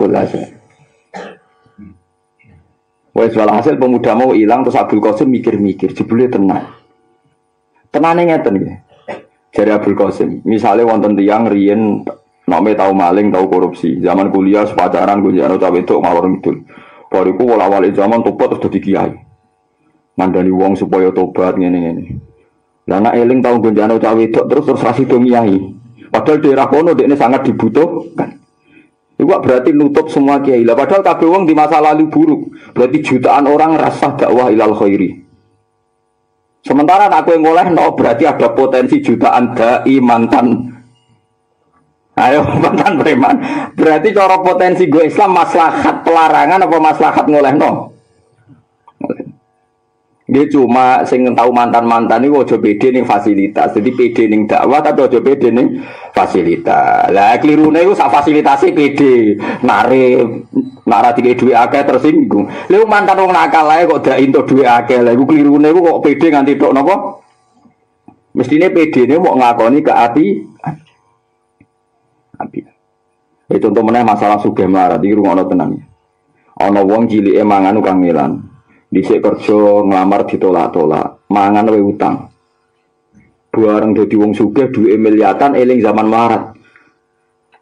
kulasa. Wes hasil pemuda mau hilang terus Abdul Qasim mikir-mikir, jebule tenang. Tenane ngeten nggih. Jari Abdul Qasim, misalnya wonten tiang riyen nome tahu maling, tahu korupsi. Zaman kuliah sepacaran gue jano cawe itu ngalor ngidul. Bariku wala-wali zaman tobat terus dadi kiai. Mandani wong supaya tobat ngene-ngene. Lah anak eling tahu gonjano cawe itu terus terus rasi do Padahal daerah kono ini sangat dibutuhkan. Itu berarti nutup semua kiai. Lah padahal kabeh wong di masa lalu buruk. Berarti jutaan orang rasa dakwah ilal khairi. Sementara aku yang ngoleh no berarti ada potensi jutaan dai mantan Ayo mantan preman. Berarti cara potensi gue Islam maslahat pelarangan apa maslahat ngoleh no? Dia cuma sing tahu mantan-mantan ini ojo pede nih fasilitas. Jadi pede nih dakwah tapi ojo pede nih fasilitas. Lah keliru nih sak fasilitasi pede. Nare nara tiga dua akeh tersinggung. Lalu mantan wong nakal aja kok dak into dua akeh. Lalu keliru nih kok pede nganti tok nopo. Mestinya pede nih mau ngakoni ke. Api. Itu contoh mana masalah suge melarat. Rumah tenang. Ono wong cilik emangan ukang ngilan. Dhisik kerja nglamar ditolak-tolak, mangan wae utang. Bareng dadi wong sugih duwe miliatan eling zaman marat.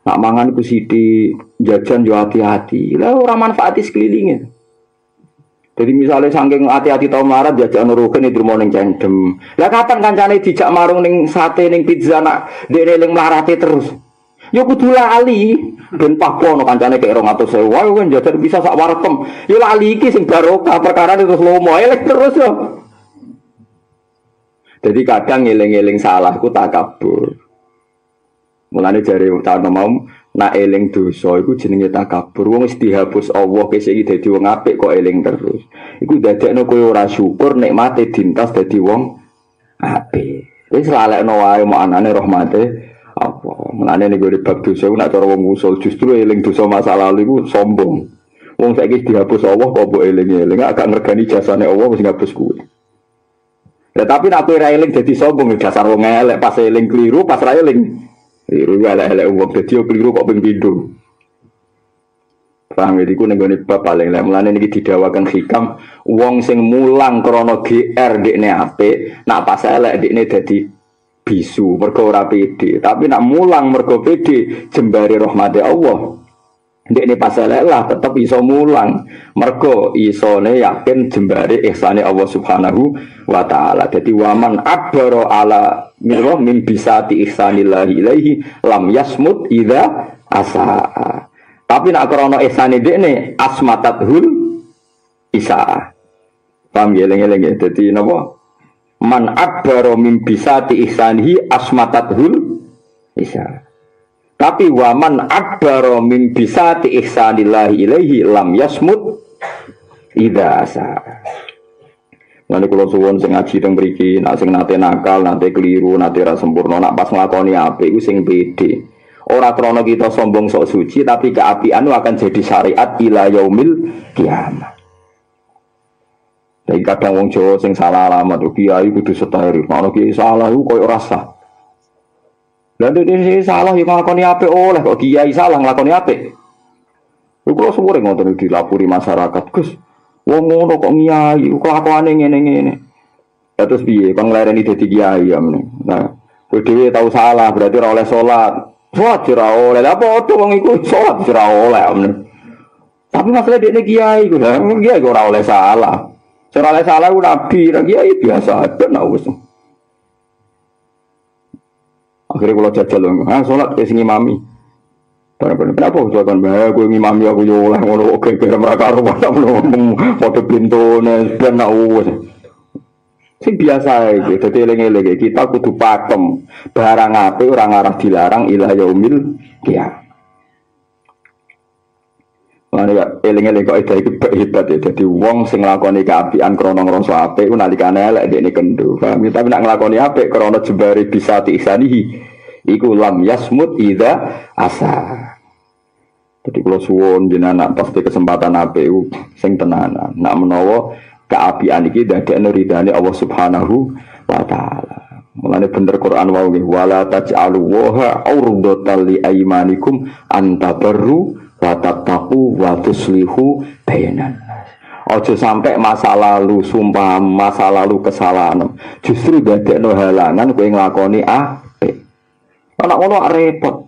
Nak mangan ku sidi jajan yo hati-hati. Lah ora manfaati sekelilingnya. Jadi misalnya saking hati-hati tau marat jajan nurukin itu mau neng cendem. Lah kapan kancane dijak marung neng sate neng pizza nak dia neng marati terus. Yo kudu lali ben pakono kancane kek 200.000. Wae kan jajar bisa sak warkem. Yo lali iki sing barokah perkara terus lomo elek terus yo. Jadi kadang ngeling-eling salah ku takabur. Mulane jare utama mau nak eling dosa iku jenenge takabur. Wong wis dihapus Allah kese iki dadi wong apik kok eling terus. Iku dadekno kowe ora syukur nikmate dintas dadi wong apik. Wis lalekno wae mau anane rahmate apa? Menane nih gue bab dosa nak cara wong usul justru eling dosa masa lalu itu sombong. Wong saiki dihapus Allah kok mbok eling eling agak ngergani jasane Allah mesti ngapus kuwe Ya tapi nak kowe eling dadi sombong ya dasar wong elek pas eling keliru pas ra eling. Keliru elek-elek wong dadi keliru kok ping pindho. Paham ya, iku ning bab paling. Lek mulane niki didawakan hikam wong sing mulang krana GR dekne apik, nak pas elek dekne dadi bisu mergo ora pede. Tapi nak mulang mergo pede jembare rahmate Allah. Dekne pas elek lah tetep iso mulang. Mergo isone yakin jembare ihsane Allah Subhanahu wa taala. Dadi waman abara ala mirah min bisati ihsanillahi ilaihi lam yasmut idza asa. Tapi nak krono ihsane dekne asmatat hul isa. Paham ya lengi lengi. Jadi? Man abbaro min bisati ihsanihi asmatat hul isa. Tapi waman abbaro min bisati ihsanillahi ilaihi lam yasmut ida asa. Nanti kalau suwon sing ngaji teng mriki, nak sing nate nakal, nate keliru, nate ra sempurna, nak pas nglakoni apik iku sing pede. Ora krono kita sombong sok suci tapi keapian akan jadi syariat ila yaumil kiamat. Jadi kadang wong Jawa sing salah alamat tuh kiai kudu setahir. Kalau kiai salah itu koyo rasa. Dan ini salah yang ngelakoni apik oleh kok kiai salah ngelakoni apik. Iku kalau semua ngotot dilapuri masyarakat, Gus. Wong ngono kok kiai, kelakuane ngene-ngene. Ya terus piye? Kang nglereni dadi kiai ya Nah, kowe dhewe tau salah berarti ora oleh salat. Sholat ora oleh. Apa wong iku sholat ora oleh. Tapi masalah dia kiai kiai ora oleh salah. Oleh salah ku nabi, kiai biasa ben wis. Akhirnya kalau jajal ah sholat ke sini mami. Benar-benar kenapa aku kan bahaya gue ngimami aku oleh ngono oke kira mereka rumah tak ngomong foto pintu nih ben wis. Sing biasa iki, dadi eling-eling kita kudu pakem. Barang apik ora ngarah dilarang ilah yaumil kiamat. Mana ya eling-eling kok itu hebat ya. Jadi wong sing nglakoni keapian krana ngrasa apik ku nalikane elek dekne kendo. Ya? Tapi nak nglakoni apik krana jembare bisa tisanihi iku lam yasmut ida asa. Jadi kalau suwon jenengan pasti kesempatan apik sing tenanan. Nak menawa keapian iki dadekno ridane Allah Subhanahu wa taala. Mulane bener Quran wau nggih wala taj'alu wa urdatan li aymanikum antabarru wa tattaqu wa tuslihu bainan Ojo sampai masa lalu sumpah masa lalu kesalahan justru dadekno halangan kowe nglakoni apik. Anak ngono repot.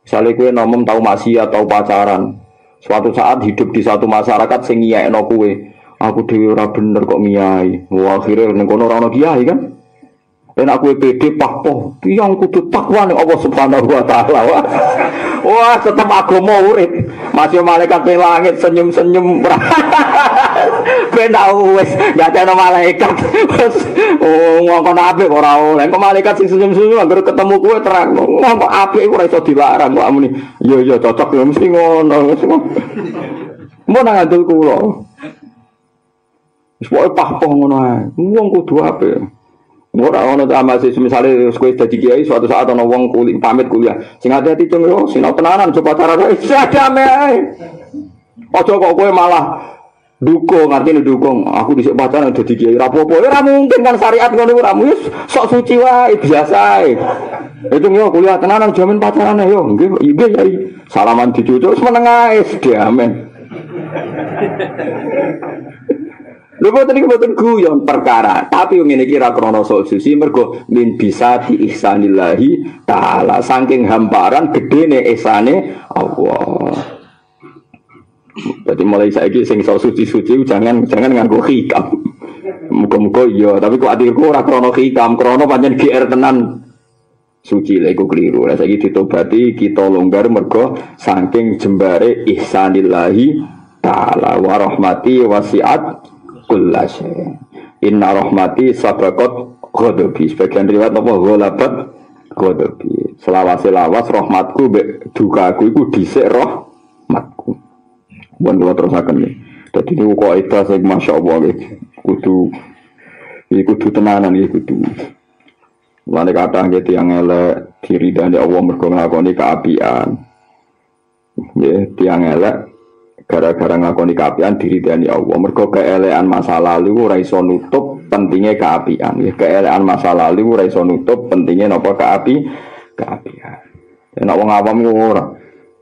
Misalnya kowe nomom tahu maksiat tahu pacaran, suatu saat hidup di satu masyarakat sing ngiyekno kowe, Aku dewi ora bener kok ngiyai. Wah akhirnya ning ora kiai kan. Dan aku pede pakpo, yang kudu takwa nih Allah Subhanahu wa taala. Wah, wah tetap aku mau urip. Masih malaikat di langit senyum-senyum. Ben tau wis gak ada malaikat. oh, ngomong apik ora oleh. Kok malaikat sing senyum-senyum anggere ketemu kowe terang. Ngomong apik iku ora iso dilarang kok amune. Iya iya cocok ya mesti ngono. Mau nang adul kula. Wis pokoke pah-pah ngono ae. Wong kudu. Ora ono ta masih misale kowe dadi kiai suatu saat ono wong kulit pamit kuliah. Sing hati-hati cung yo, sinau tenanan coba cara kowe. Sadame. Ojo kok kowe malah dukung artinya dukung. Aku dhisik pacaran dadi kiai. Ra apa-apa ora mungkin kan syariat ngono ora wis sok suci wae biasa itu yo kuliah tenanan jamin pacaran yo. Nggih nggih salaman dicucuk wis meneng ae diamen Lho boten iki boten guyon perkara, tapi ngene iki ra krana suci mergo min bisa di ihsanillahi taala saking hamparan gedene ihsane Allah. Jadi mulai saiki sing iso suci-suci jangan jangan nganggo hikam. Muga-muga iya, tapi kok atiku ora krana hikam, krana pancen GR tenan. Suci lha iku keliru. Lah saiki ditobati kita longgar mergo saking jembare ihsanillahi taala wa rahmati wasiat kulla Inna rahmati sabakot ghadabi. Sebagian riwayat apa ghalabat ghadabi. Selawase lawas rahmatku be dukaku iku dhisik rahmatku. Mun kula terusaken iki. Dadi niku kok itu sing masyaallah nggih. Kudu iki kudu tenanan iki kudu. Mulane kadang gitu yang elek diri dan Allah mergo keapian. Nggih, tiang elek gara-gara ngakoni keapian diri dan ya Allah mergo keelean masa lalu ora iso nutup pentingnya keapian ya keelean masa lalu ora iso nutup pentingnya napa keapi keapian ya nek wong awam ora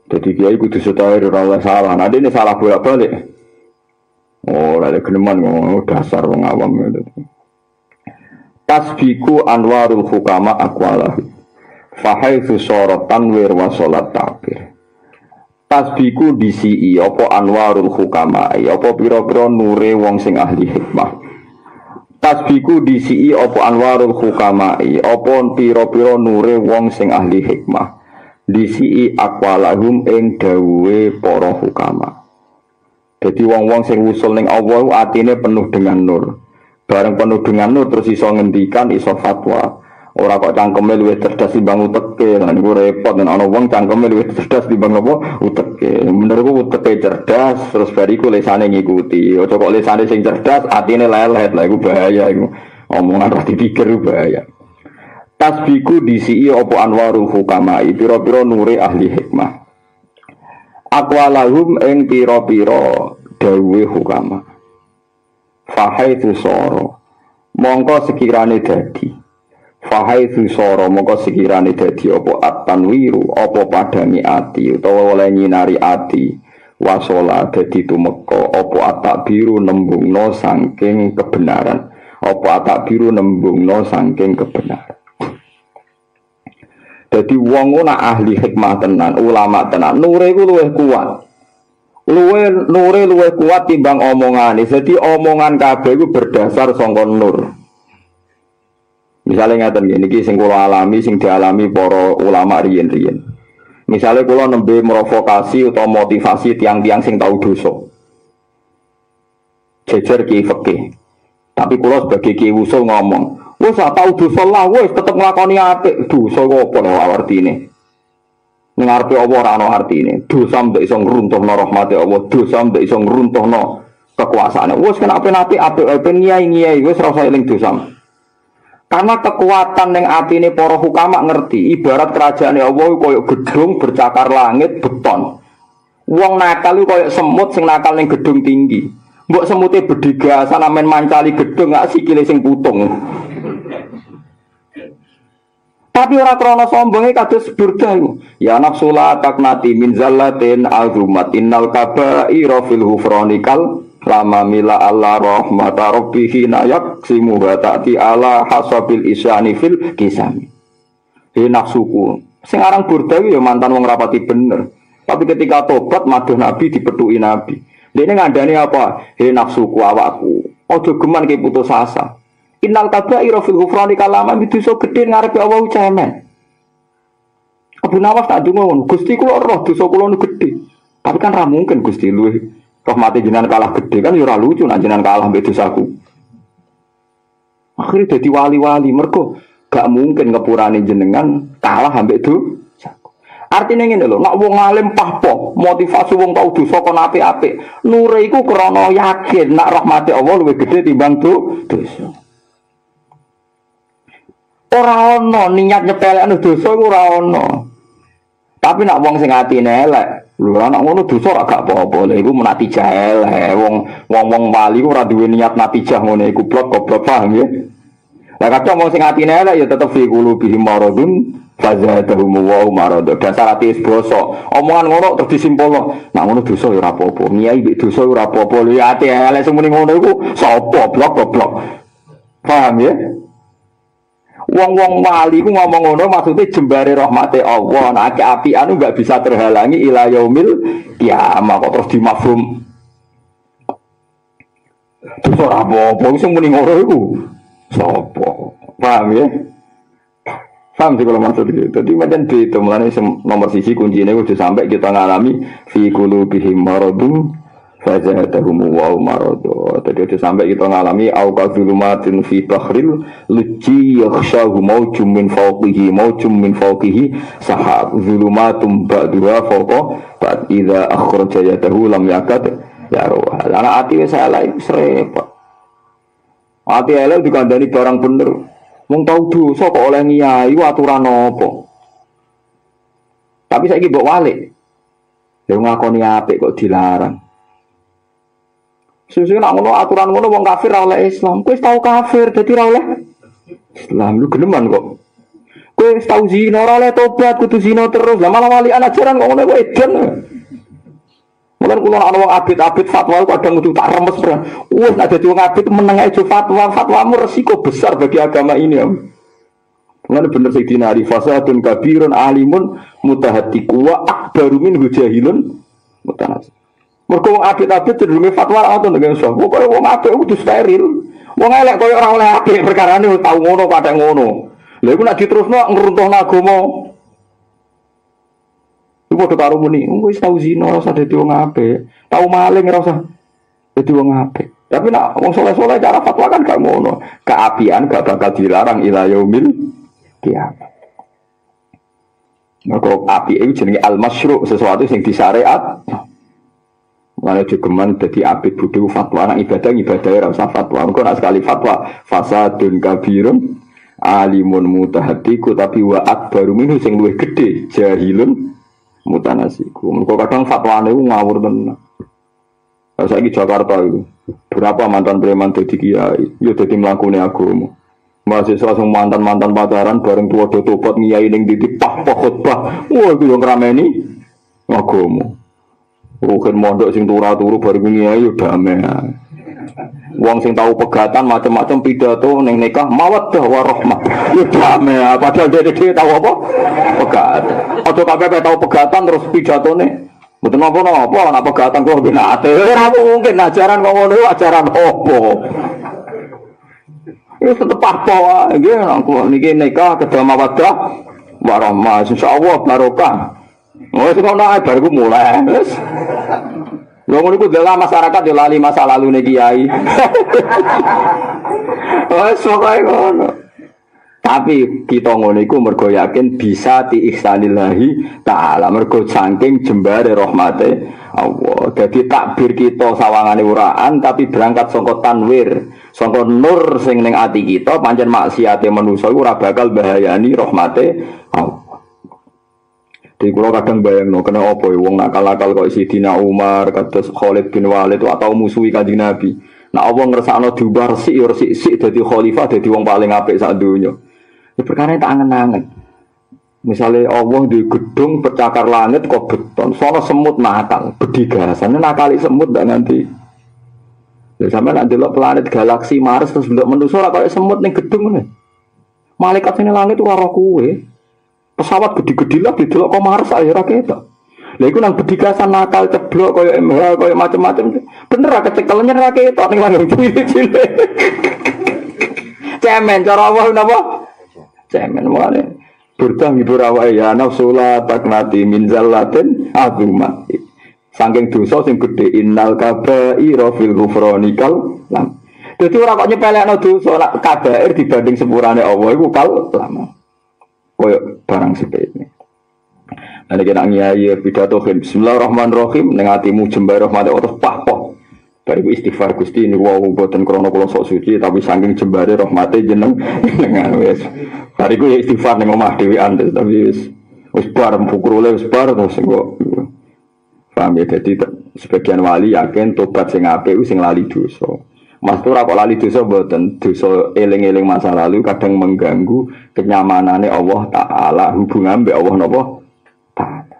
Jadi kiai kudu setahir ora salah. Nanti ini salah bolak-balik. Oh, ada geneman ngomong dasar wong awam itu. Tasbiku anwarul hukama akwalah. Fahaithu sorot tanwir wa sholat takbir. Tasbiku disi apa anwarul hukama apa pira-pira nure wong sing ahli hikmah. Tasbiku disi apa anwarul hukama apa pira-pira nure wong sing ahli hikmah. Disi akwalahum ing dawe para hukama. Jadi wong-wong sing usul ning Allah atine penuh dengan nur. Bareng penuh dengan nur terus iso ngendikan iso fatwa. Ora kok cangkeme luwih cerdas timbang uteke. Lah niku repot nek ana wong cangkeme luwih cerdas timbang apa uteke. Menurutku uteke cerdas terus bariku lesane ngikuti. Ojo kok lesane sing cerdas atine lelet. Lah iku bahaya iku. Omongan ra dipikir bahaya. Tasbiku disi opo anwarul hukamai piro-piro nuri ahli hikmah. Akwalahum ing piro-piro dawe hukama. Fahai soro mongko sekirane dadi Fahai soro mongko sekirane dadi opo at-tanwiru opo padangi ati utawa oleh nyinari ati. Wasola dadi tumeka opo atak biru nembungno saking kebenaran. Opo atak biru nembungno saking kebenaran. Jadi wong nak ahli hikmah tenan ulama tenan nure iku luwih kuat. Luwe nure luwe kuat timbang omongan jadi omongan kabeh itu berdasar songkon nur misalnya ngeten gini iki sing kula alami sing dialami para ulama riyen-riyen misalnya kula nembe merovokasi atau motivasi tiang-tiang sing tahu dosa jejer ki fikih tapi kula sebagai ki usul ngomong wis tau dosa lah wis tetep nglakoni apik dosa kok apa artine Ning arepe Allah ora ana artine. Dosa mbek iso ngruntuhno rahmate Allah, dosa mbek iso ngruntuhno kekuasaane. Wes kena ape-ape ape nyai-nyai wis rasa eling dosa. Karena kekuatan yang atine para hukama ngerti, ibarat kerajaan Allah koyo gedung bercakar langit beton. Wong nakal koyo semut sing nakal gedung tinggi. Mbok semute bediga sana men mancali gedung gak sikile sing putung. Tapi ora krana sombonge kados burda. Ya nafsula taknati min zallatin azumat innal kaba'ira fil hufranikal lama mila Allah rahmata rabbihi nayak simu ta'ti ala hasabil isyani fil kisami. He nafsuku. Sing aran burda ya mantan wong rapati bener. Tapi ketika tobat maduh Nabi dipetuki Nabi. Ini ngandani apa? He nafsuku awakku. Ojo geman ke putus asa. Innal kabaira fil ghufrani kalama itu so gede ngarepe Allah cemen. Abu Nawas tak dungo Gusti kula roh dosa kula nu gede. Tapi kan ra mungkin Gusti lu rahmati jenengan kalah gede kan ya ora lucu nek jenengan kalah mbek dosaku. Akhirnya jadi wali-wali mergo gak mungkin ngepurani jenengan kalah ambek itu. Artinya ini loh, nak wong alim pahpo, motivasi wong tau dosa kon apik-apik. Nure iku yakin nak rahmati Allah lebih gede timbang dosa. Ora ana niat nyepelekno dosa iku ora ana. Tapi nak wong sing atine elek, lho anak ngono dosa ora gak apa-apa. Lha iku menati jahil, wong wong-wong wali ora duwe niat natijah ngono iku blok goblok paham ya. Lah kadang wong sing atine elek ya tetep fi qulubihim maradun fazadahum wa marad. Dasar ati bosok. Omongan ngono terus disimpulno. Nak ngono dosa ya ora apa-apa. Niai mbek dosa ora apa-apa. Lho ya ati elek semene ngono iku sapa blok goblok. Paham ya? Wong-wong wali ku ngomong ngono maksudnya jembare rahmate Allah. Nah, api anu nggak bisa terhalangi ila yaumil kiamah kok terus dimafhum. Terus ora apa-apa sing muni ngono iku. Sopo? Paham ya? Paham sih kalau maksud itu. Jadi macam itu mulane nomor sisi kuncinya udah sampai kita ngalami fi qulubihim maradun Fazadahum wa maradu. Tadi itu sampai kita ngalami auqa dzulumatin fi bahril luji yakhshahu maujum min fawqihi maujum min fawqihi sahab dzulumatum ba'duha fawqa ba'd idza akhraja yadahu lam yakad ya roh. Ana ati wis elek repot. Ati elek dikandani barang bener. Wong tau dosa kok oleh ngiyai aturan apa? Tapi saiki mbok walik. Lha ngakoni apik kok dilarang. Susu nak ngono aturan ngono wong kafir ora oleh Islam. Kowe tau kafir dadi ora oleh Islam lu geneman kok. Kowe tau zina ora oleh tobat kudu zina terus. Lah malah wali anak ajaran kok ngono kowe edan. Mulane kula ana wong abid-abid fatwa kadang kudu tak remes bro. Wes dadi wong abid meneng ae fatwa, fatwamu resiko besar bagi agama ini. Ya. Mulane bener Sayyidina Ali fasadun kabirun alimun mutahatiku wa akbaru min hujahilun mutanasi. Mergo abid-abid cenderunge fatwa atau dengan sah. Pokoke wong abid kudu steril. Wong elek koyo ora oleh apik perkara ini tau ngono padha ngono. Lha iku nek diterusno ngruntuhno agama. Iku padha karo muni, wis tau zina ora usah dadi wong apik. Tau maling ora usah dadi wong apik. Tapi nak wong soleh-soleh cara fatwa kan gak ngono. Keapian gak bakal dilarang ila yaumil kiamat. Maka api itu jenenge al-masyru' sesuatu yang disyariat. Mana jogeman jadi abid budu fatwa anak ibadah ibadah ya fatwa. Engkau nak sekali fatwa fasadun kabirun alimun mutahatiku tapi wa akbaru minhu sing luwih gede jahilun mutanasiku. Engkau kadang fatwa itu ngawur tenan. Kalau saya Jakarta itu berapa mantan preman jadi kiai, ya jadi melakukan agama. Mahasiswa sing mantan-mantan pacaran bareng tua do tobat ngiyai ning di pah pah khotbah. Wah itu yang ngrameni agama. Rukin mondok sing turu-turu baru ngiyai yo damai. Wong sing tahu pegatan macam-macam pidato neng nikah mawaddah warahmah. Yo damai. Padahal dia dia tahu apa? Pegatan. Atau kabeh tahu pegatan terus pidato nih. Betul apa apa anak pegatan kok binate. Ora mungkin ajaran kok ngono ajaran opo. Ini tetep apa wae nggih niki nikah kedua mawaddah warahmah insyaallah barokah. Oh, itu kau naik baru mulai. Lo ngono iku dalam masyarakat yo lali masa lalu nih kiai. Wes pokoke ngono. Tapi kita ngono iku mergo yakin bisa diihsanillahi taala mergo saking jembare rahmate Allah. Jadi takbir kita sawangane uraan tapi berangkat saka tanwir, saka nur sing ning ati kita pancen maksiate manusa iku ora bakal bahayani rahmate Allah. Di kulo kadang bayang no, kena opo ya, wong nakal-nakal kok isi Dina Umar, kados Khalid bin Walid itu atau musuhi kanjeng Nabi. Nah Allah ngersakno diubar sik ya sik sik dadi khalifah dadi wong paling apik sak donya. Ya perkara tak angen-angen. Misalnya Allah di gedung percakar langit kok beton, soalnya semut nakal, bedigasan, nakali semut gak nanti. Ya sama nanti lo planet galaksi Mars terus bentuk manusia kayak semut nih gedung nih. Malaikat ini langit tuh karo kue pesawat gede-gede lah di kok Mars akhirnya kita. Lah iku nang bedigasan nakal ceblok koyo MH koyo macam-macam. Bener ra kecekelnya ra ketok ning langit cilik-cilik. Cemen cara Allah napa? Cemen mulane. Burdah ngibur awake ya nafsula taknati min zallatin azumat. Saking dosa sing gede innal kabaira fil ghufranikal lam. Dadi ora kok nyepelekno dosa kabair dibanding sepurane Allah iku kal lama koyok barang sepele. Nanti kita ngiayi pidato khim Bismillahirrahmanirrahim Neng hatimu jembar rahmat Allah pah pah Bariku istighfar gusti ini wow buatan krono kulo sok suci tapi saking jembare rahmate jeneng dengan wes. Bariku ya istighfar neng omah dewi anda tapi wes wes bar oleh wes bar terus kok. Paham ya jadi sebagian wali yakin tobat sing apik sing lali dosa. Mas tuh kok lali dosa mboten dosa eling-eling masa lalu kadang mengganggu kenyamanannya Allah Taala hubungan be Allah nopo Taala.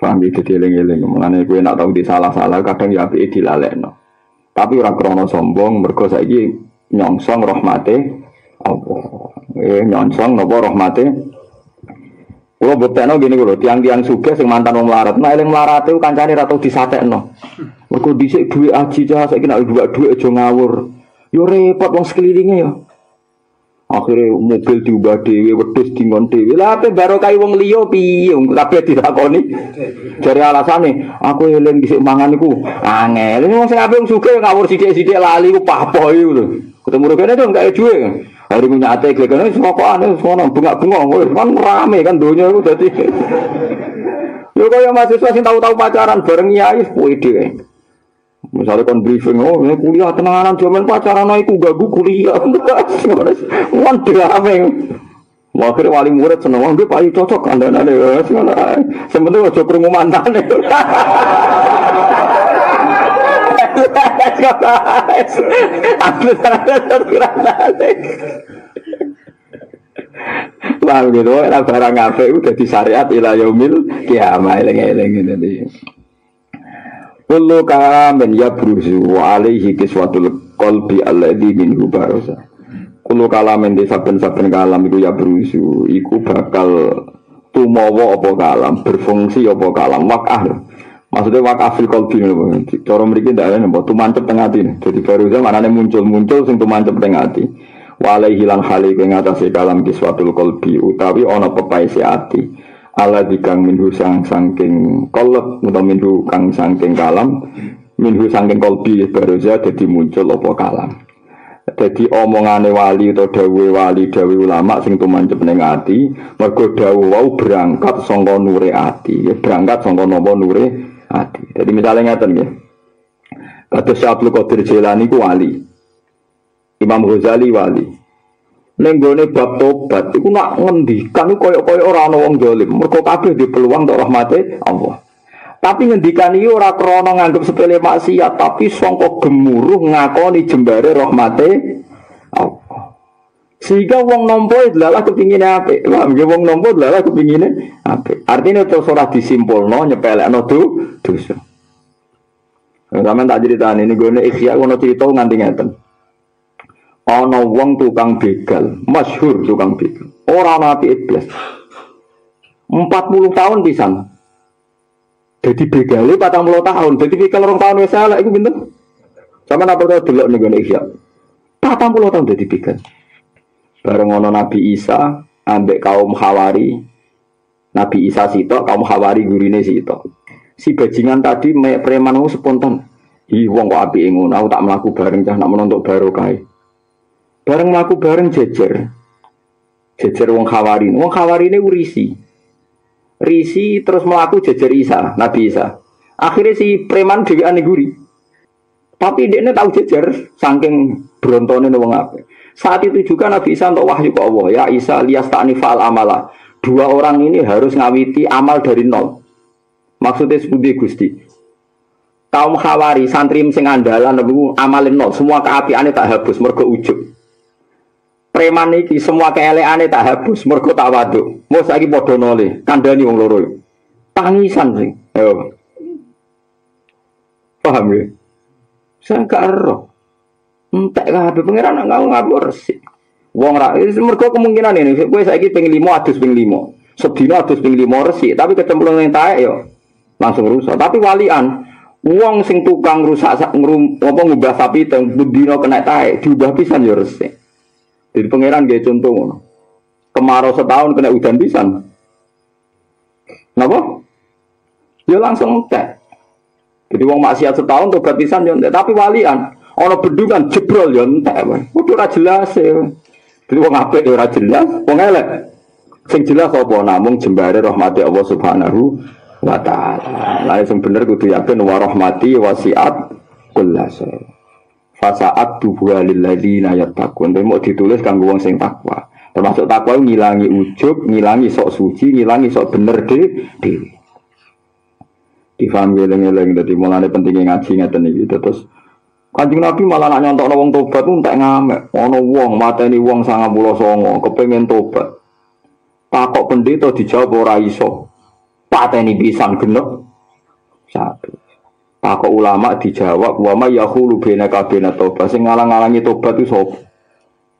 Paham gitu eling-eling mengenai gue nak tahu di salah-salah kadang ya api dilalekno. Tapi orang krono sombong mergo saiki nyongsong rahmate Allah. Eh nyongsong nopo rahmate Kulo buktekno gini kulo, tiang-tiang suge sing mantan wong melarat. Nah, eling melarat itu kancane ra tau disatekno. Mergo dhisik duwe aji cah saiki nek buat duit aja ngawur. Yo repot wong sekelilinge yo. Akhirnya mobil diubah dewi, wedus dingon dewi. Lah apa baru kayu wong liyo piye? Kabeh dilakoni. Dari alasane, aku eling dhisik mangan iku angel. Wong sing ape wong sugih ngawur sithik-sithik lali ku papo iku lho. Ketemu rene tuh enggak duit. Hari punya ate sokokan sono bengak-bengok wis kan rame kan donya iku dadi. Yo kaya mahasiswa sing tahu-tahu pacaran bareng kiai kuwi dhewe. Misalnya kon briefing, oh ini kuliah tenanan jaman pacaran iku ganggu kuliah. Wan drame. Akhirnya wali murid seneng, wah dia paling cocok kandangane. Sebenarnya aja krungu mantane. Paham gitu, ora barang apik udah di syariat ila yaumil kiamah eling-eling dadi. Kullu kalamin yabruzu wa alaihi kiswatul qalbi alladhi minhu barosa. Kullu kalamin di saben-saben kalam iku yabruzu iku bakal tumawa apa kalam, berfungsi apa kalam, wakah. Maksudnya wakah fil qalbi Cara mriki ndak ana mbok. Tumancep teng ati. Jadi baru mana muncul-muncul sing tumancep teng ati. Walai hilang hali ing atase kalam kiswatul kolbi utawi ana pepaisi ati. Ala dikang minhu sang sangking kolab utawa minhu kang sangking kalam. Minhu sangking kolbi baruza jadi muncul apa kalam. Jadi omongane wali atau dawe wali dawe ulama sing tumancep ning ati mergo dawe wau berangkat sangka nure ati. Berangkat sangka napa nure ati jadi misalnya ngeten nggih kados Syaikhul Qadir Jilani ku wali Imam Ghazali wali. Nenggone bab tobat iku nak ngendikan koyo-koyo ora ana wong zalim. Mergo kabeh di peluang untuk rahmate Allah. Tapi ngendikan iki ora krana nganggep sepele maksiat, tapi sangka gemuruh ngakoni jembare rahmate Allah. Sehingga wong nompo adalah kepingin apa? Paham ya wong nompo adalah kepingin apa? Artinya terus ora disimpulno nyepelekno do dosa. Sampeyan tak critani ini gue ikhya ngono cerita nganti ngeten ana wong tukang begal, masyhur tukang begal. Ora ana api iblis. 40 tahun pisan. Jadi begale 40 tahun. Jadi begal orang tahun wis elek iku pinten? Apa to delok ning gone Ihya. 40 tahun jadi begal. Bareng ana Nabi Isa ambek kaum Hawari. Nabi Isa sitok, kaum Hawari gurine sitok. Si bajingan tadi preman spontan. Ih wong kok apike ngono, aku tak mlaku bareng cah nak menontok barokah. Bareng melaku bareng jejer. Jejer wong khawari. Wong khawari ini urisi. Risi terus melaku jejer Isa, Nabi Isa. Akhirnya si preman dewi ane guri. Tapi dia tahu jejer, saking berontone wong apa. Saat itu juga Nabi Isa untuk wahyu ke Allah. Ya Isa lias ta'nifal amala. Dua orang ini harus ngawiti amal dari nol. Maksudnya seperti Gusti. Kaum khawari, santri sing andalan, amalin nol. Semua keapiannya tak habis, mergo ujub preman iki semua keeleane tak hapus mergo tak waduk mau saiki padha nole kandhani wong loro tangisan sing paham ya saya gak ero entek kabeh pangeran nggak ngabur resik wong ra mergo kemungkinan ini kowe saiki ping 5 adus ping 5 sedina adus ping 5 resik tapi kecemplung ning taek yo langsung rusak tapi walian Wong sing tukang rusak ngrum apa ngubah sapi teng budino kena taek diubah pisan yo resik. Jadi pangeran gaya contoh ngono. Kemarau setahun kena udan pisan. Napa? Ya langsung entek. Jadi wong maksiat setahun tobat pisan ya entek, tapi walian ana bendungan jebrol ya entek. Kudu ora jelas ya. Jadi wong apik ya ora jelas, wong elek. Sing jelas apa namung jembare rahmati Allah Subhanahu wa taala. Lah sing bener kudu yakin wa rahmati wasiat kullasai. Fasaat tubuh lilladzina yattaqun. Tapi mau ditulis kanggo wong sing takwa. Termasuk takwa ngilangi ujub, ngilangi sok suci, ngilangi sok bener de dewi. Difaham geleng-geleng dadi mulane pentingnya ngaji ngeten iki terus Kanjeng Nabi malah nak nyontok wong tobat ku entek ngamek. Ana wong mateni wong 99 kepengin tobat. Takok pendeta dijawab ora iso. Pateni pisan genep. Satu. Takok ulama dijawab wa ma yahulu bena kabena tobat sing ngalang-alangi tobat itu sop.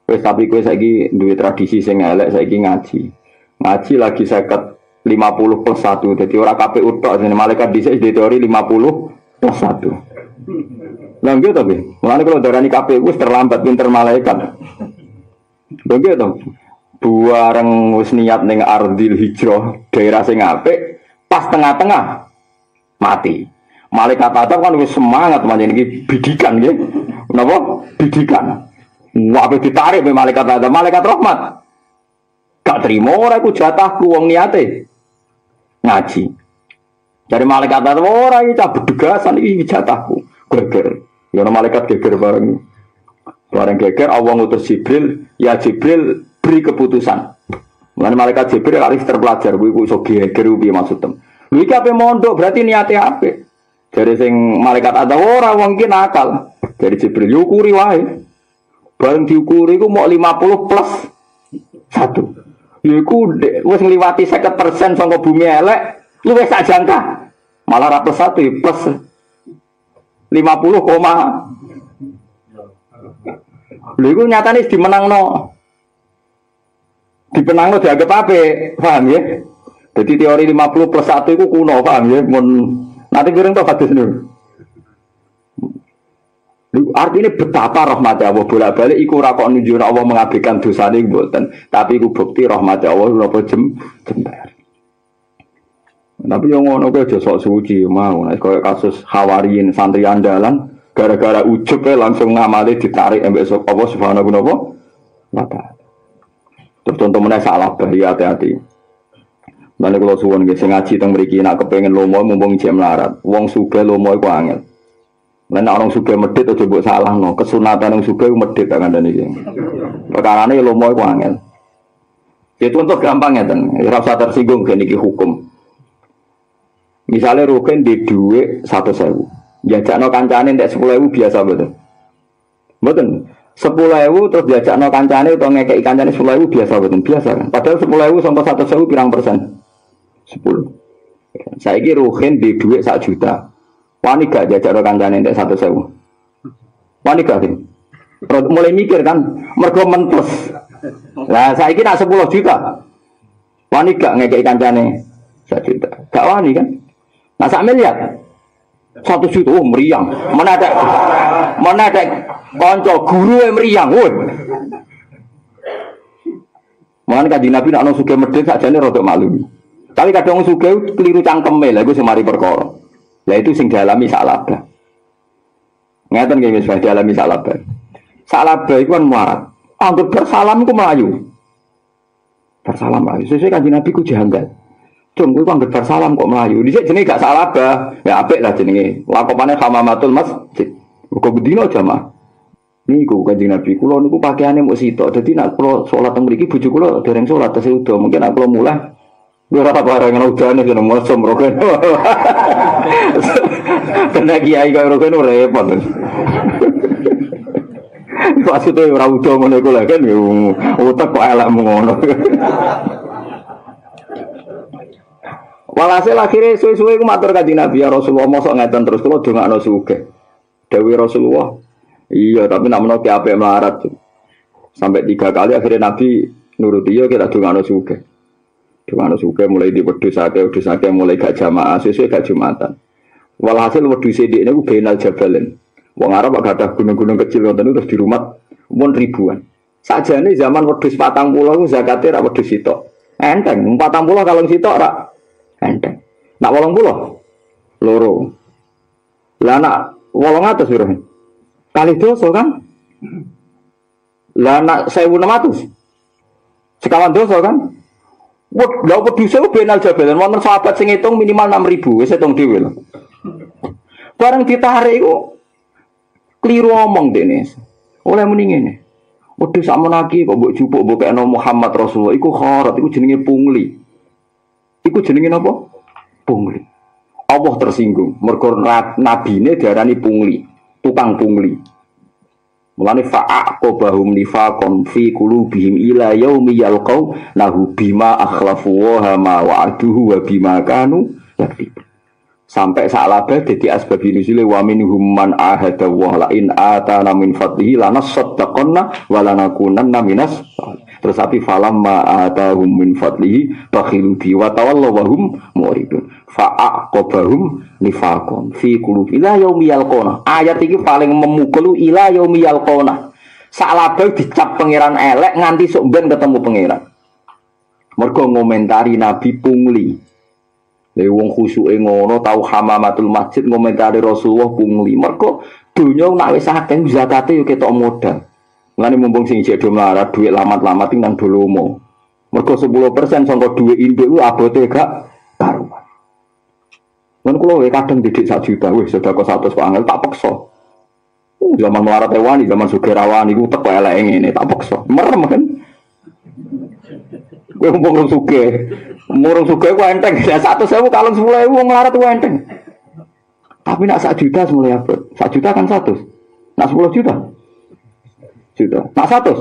Wes tapi kowe saiki duwe tradisi sing elek saiki ngaji. Ngaji lagi seket 50 plus 1. Jadi orang KPU tok malaikat bisa di teori 50 plus 1. Gitu tapi. Mulane kalau darani KPU wis terlambat pinter malaikat. Begitu. Buareng wis niat ning Ardil Hijrah, daerah sing apik, pas tengah-tengah mati. Malaikat Adam kan wis semangat manjen iki bidikan nggih. Napa? Bidikan. Wah, ditarik be malaikat Adam, malaikat rahmat. Gak terima ora iku jatahku wong niate. Ngaji. Dari malaikat Adam ora iki cah bedegasan iki jatahku. Geger. Ya malaikat geger bareng. Bareng geger Allah ngutus Jibril, ya Jibril beri keputusan. Mulane malaikat Jibril harus terpelajar kuwi iso geger piye maksudem. Lha iki ape mondok berarti niate apik. Dari sing malaikat ada ora wong iki nakal. Dari Jibril yukuri wae. Bareng diukuri ku mau 50 plus satu. Iku wis ngliwati 50% saka bumi elek, luwih sak jangka. Malah ra plus 1 plus 50 koma. Lha iku nyatane dimenangno. Dipenangno dianggap apa? Paham ya? Jadi teori 50 plus 1 itu kuno, paham ya? Mun nanti kirim tuh hadis nih. Artinya betapa rahmat Allah bolak balik iku rakok nunjuk Allah mengabaikan dosa ini buatan. Tapi iku bukti rahmat Allah nopo jem jembar. Tapi yang ngono kau aja sok suci mau. Nah, kayak kasus Hawariin santri andalan gara-gara ujuk langsung ngamali ditarik ambek sok Allah subhanahu wa taala. Terus contoh mana salah bahaya hati-hati. Nanti kalau suwon gitu ngaji tentang mereka nak kepengen lomo mumpung jam melarat. Wong suge lomo itu angel. Lain orang suge medit atau coba salah no. Kesunatan yang suge medit dan ini. Perkara ini lomo itu angel. Itu untuk gampang ya. Rasa tersinggung ke niki hukum. Misalnya Rukin di duit satu sewu, jajak no kancane tidak sepuluh ewu biasa betul, betul. Sepuluh ewu terus jajak no kancane atau ngekei kancane sepuluh ewu biasa betul, biasa kan. Padahal sepuluh ewu sampai satu sewu pirang persen, sepuluh. Saya kira Rukin di duit satu juta, wani gak jajak no kancane tidak satu sewu, wani gak sih. Mulai mikir kan, mergo mentus. Lah saya kira sepuluh juta, wani gak ngekei kancane satu juta, gak wani kan? Nah sak miliar satu juta, oh meriang. Mana ada mana ada konco guru yang meriang, woi. Mana kan Nabi nak suge medit saja nih rodok malu. Tapi kadang suge keliru cangkem lah, gue semari perkara. Lah itu sing dialami salah. Ngeten kayak misalnya dialami salah. Salah itu kan muarat. Anggur bersalam ku melayu. Bersalam melayu. Sesuai kan Nabi ku janggal. Cung, gue kan gebar salam kok melayu. Di sini gak salah bah. Ya apik lah jenenge. Lakopannya hamamatul masjid. Kok bedino jamaah. Niku kanjeng Nabi kula niku pakaiane mau sitok. Dadi nak kula salat teng mriki bojo kula dereng salat tesih udah. Mungkin nak kula mulai gue rata barang udane kena mosom roken. Kena kiai kaya roken repot. Maksudnya ora udah iku lah kan utek kok elek ngono. Walhasil akhirnya suwe-suwe ku matur kanjeng Nabi ya Rasulullah mosok ngeten terus kula dongakno sugih. Dewi Rasulullah. Iya, tapi nak menoki apa melarat. Sampai tiga kali akhirnya Nabi nurut iya kita dongakno sugih. Dongakno sugih mulai di wedhus akeh, wedhus akeh mulai gak jamaah, sesuai gak jumatan. Walhasil wedhus ini ku benal jabalin. Wong Arab gak ada gunung-gunung kecil ngoten terus di rumah pun ribuan. Saja nih zaman wedhus patang pulau zakatnya rak wedhus sitok. Enteng, patang pulau kalau sitok rak enteng. Nak wolong pulau, loro. Lah nak wolong atas biro. Kali dosa kan? Lah nak sewu enam atus. Sekawan dosa kan? Wah, lah pedus itu benal jabalan. Wonten sahabat sing ngitung minimal enam ribu. Wis hitung dhewe lho. Bareng ditarik itu keliru omong dene. Oleh muni ngene. Wedhus sak menaki kok mbok jupuk kena Muhammad Rasulullah iku kharat, iku jenenge pungli. Iku jenenge napa? Pungli. Allah tersinggung. Mergo nabine diarani pungli, tukang pungli. Mulane fa'aqobahum nifaqon fi qulubihim ila yaumi yalqau lahu bima akhlafu wa ma wa bima kanu yaktibun. Sampai saat laba jadi asbab nuzule wa minhum man ahada wa la in atana min fadlihi lanasaddaqanna wa lanakunanna minas Terus tapi falam ma atahum min fadlihi bakhilu bi wa tawallaw wa hum muridun. Nifaqon fi qulubi ila yaumi yalqona. Ayat ini paling memukul ila yaumi yalqona. Sak laba dicap pangeran elek nganti sok ben ketemu pangeran. Mergo ngomentari Nabi pungli. Lha wong khusuke ngono tau hamamatul masjid ngomentari Rasulullah pungli. Mergo donya nak wis akeh zakate yo ketok modal. Mulane mumpung sing do melarat dhuwit lamat-lamat ing nang dolomo. Mergo 10% sangka dhuwit induk ku abote gak karuan. Mun kula kadang didik sak juta wis sedekah 100 kok angel tak peksa. Uh, zaman melarat wani, zaman sugerawan iku teko elek ngene tak peksa. Merem kan. Gue mumpung suge, Murung suge ku enteng, ya satu sewu kalau sepuluh ewu ngelarat ku enteng. Tapi nak sak juta semulai apa? Sak juta kan satu. Nak sepuluh juta, juta. Nak satu.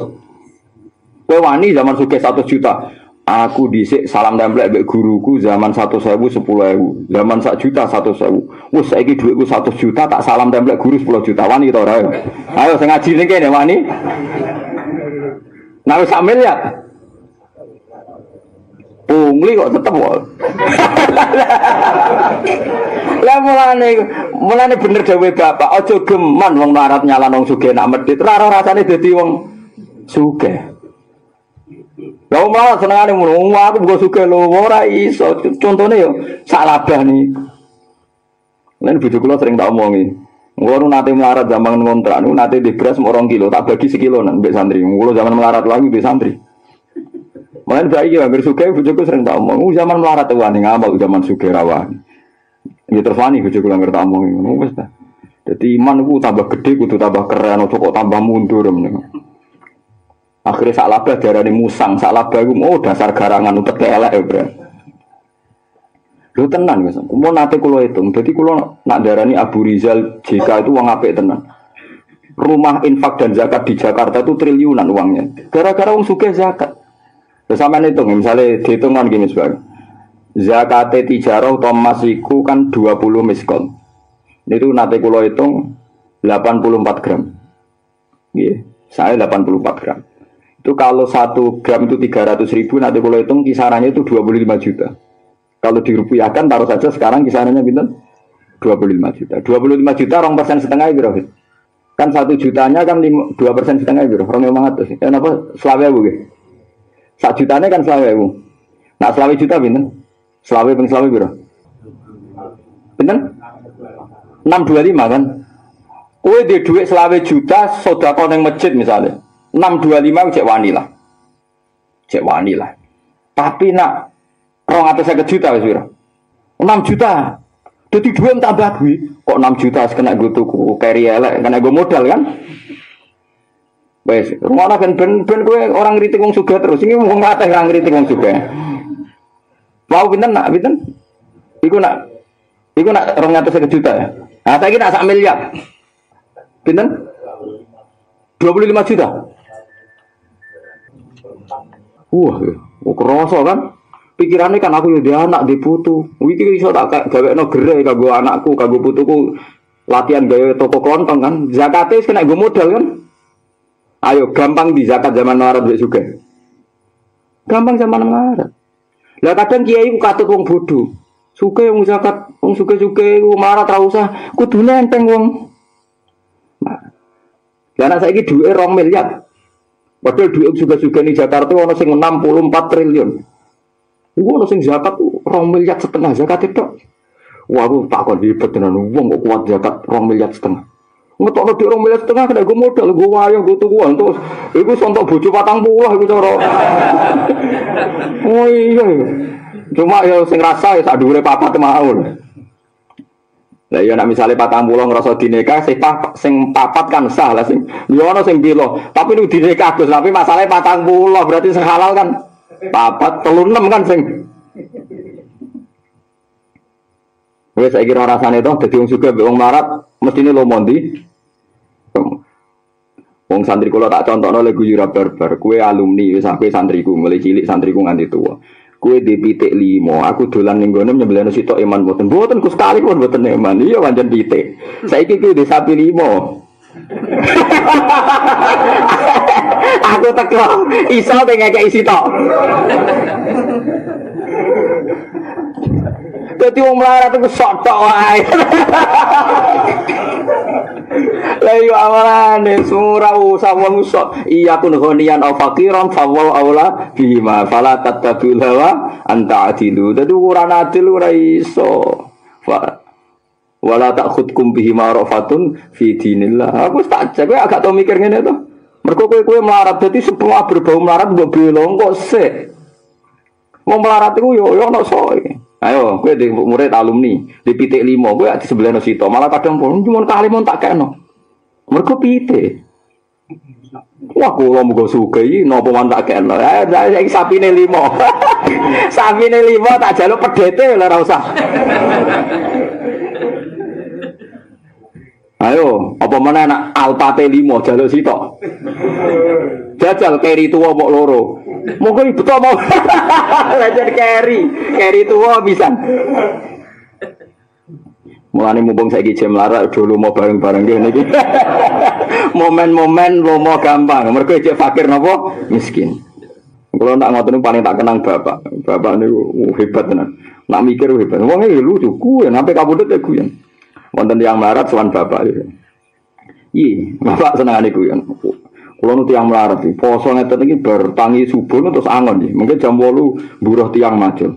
Kue wani zaman suge satu juta. Aku dhisik salam tempel mbek guruku zaman satu sewu sepuluh ewu, zaman sak juta satu sewu. Wes saiki dhuwitku satu juta tak salam tempel guru sepuluh juta wani to ora? Ayo sing ngaji ning kene wani. Nah wis miliar. Pungli kok tetep kok. Mulane mulane bener dawuh bapak, aja geman wong melarat nyalan wong sugih nak medhit, ora rasane dadi wong sugih. Lah wong melarat senengane ngono, aku buka sugih lho, ora iso. Contone yo sak labah nih. Lan bojo kula sering tak omongi. Kulo nate melarat zaman ngontrak niku nate di beras mau kilo, tak bagi sekilonan mbek santri. Zaman melarat lagi di santri. Malah baik ya, hampir suka bujuku sering tak omong. Zaman melarat wani ngamal zaman suka rawan. Ya terus wani bujuku langgar tak omong. Wes dah. Jadi iman itu tambah gede, kudu tambah keren, atau kok tambah mundur. Akhirnya sak labah darah musang, sak labah itu oh dasar garangan untuk kelek ya bro. Lu tenan guys, mau nate kulo hitung. Jadi kulo nak darani Abu Rizal JK itu uang apik tenan. Rumah infak dan zakat di Jakarta itu triliunan uangnya. Gara-gara uang suka zakat. Terus sama hitung, misalnya dihitung kan gini sebagai zakat tijarah atau emas itu kan 20 miskon. Itu nanti kalau hitung 84 gram. Iya, saya 84 gram. Itu kalau satu gram itu 300 ribu, nanti kalau hitung kisarannya itu 25 juta. Kalau dirupiahkan taruh saja sekarang kisarannya bintang 25 juta. 25 juta rong persen setengah itu Kan satu jutanya kan dua persen setengah itu. Rong yang mangat sih. Kenapa? Selawe bu Sak jutane kan selawe ewu. Nak selawe juta pinten? Selawe ping selawe piro? Pinten? 625 kan? Kowe di duit selawe juta sedekah ning masjid misalnya. 625 cek wani lah. Cek wani lah. Tapi nak rong atau saya juta wis piro? 6 juta. Jadi dua tambah duit. Kok 6 juta kena gue tuku carry elek, kena gue modal kan? Wes, rumah ben ben ben gue orang ngritik wong sugih terus. Ini wong ngate orang ngritik wong sugih. Mau pinten nak pinten? Iku nak Iku nak rong ngatus juta ya. Nah, saya nak sak miliar. Pinten? 25 juta. Wah, oh, kerasa kan? Pikirannya kan aku ya dia anak di putu. Iki iso tak gawe no gerai kanggo anakku, kanggo putuku latihan gawe toko kelontong kan. Zakatnya kena gue modal kan. Ayo gampang di zakat zaman Arab juga. Gampang zaman Arab. Lah kadang kiai ku katut wong bodoh. Suke wong zakat, wong suke-suke ku marah ra usah, kudu nenteng wong. Lah anak saiki dhuwit 2 miliar. Padahal duit juga-juga di Jakarta ono sing 64 triliun. Iku ono sing zakat 2 miliar setengah zakat itu. Wah, aku tak kon ribet tenan wong kok kuat zakat 2 miliar setengah. Ngetokno di orang miliar setengah kena gue modal, gue wayang, gue tuku terus. Iku sontok bojo patang puluh, iku cara. oh iya, iya, cuma ya sing rasa ya sak dhuwure papat mau. Lah iya misalnya patang pulau ngerasa dineka, sing sing papat kan sah lah sing. Yo ono sing bilo, tapi nu dineka Gus, tapi masalahnya patang pulau berarti sing kan papat telur enam kan sing. Wes saya kira rasanya itu, jadi wong suka wong marat, mesti ini lo mondi. Wong santri kulo tak contoh nol guyura barbar. Kue alumni, wis aku santriku, mulai cilik santriku nganti tua. Kue di pitik limo, aku dolan ning gone nyembelih sitok iman boten. Boten ku sekali pun boten iman. Iya wajan pitik. Saiki ku di sapi limo. aku teko iso pengen kayak isi tok. Jadi wong melarat itu sok tok wae. Lah yo amarane sura usah wong sok. Iya kun ghaniyan aw faqiran fa wa aula bima fala tattabi'ul hawa anta adilu. Dadi ora adil ora iso. Wala ta'khudkum bihi ma'rafatun fi dinillah. Aku tak cek agak tau mikir ngene to. Mergo kowe-kowe melarat dadi semua berbau melarat mbok belong kok sik. Wong melarat iku yo yo ono soe. Ayo, gue di murid alumni di pitik limo, gue di sebelah sito. Malah kadang pun cuma kali mau tak keno. Mereka pitik. Wah, kalau mau suka ini, nopo man tak keno. Eh, saya sapi nih limo. sapi nih limo tak jaluk pedete lah rasa. Ayo, apa mana anak alpate limo jaluk sito. Jajal keri tua bok loro. Moga ibu tua mau. Belajar carry, carry tua bisa. Mulane mumpung saiki jam larak dulu mau bareng-bareng kene iki. Momen-momen lo mau gampang, mergo cek fakir napa miskin. Kalau nak ngotot paling tak kenang bapak, bapak ini uh, hebat tenan. Nak mikir hebat. Wong iki lucu, kuwi sampai kabudut ya kuwi. Wonten yang melarat sowan bapak. Iya, bapak senengane kuwi. Kulo nu tiang melarat poso ngeten iki bertangi subuh terus angon iki. Mungkin jam 8 buruh tiang macul.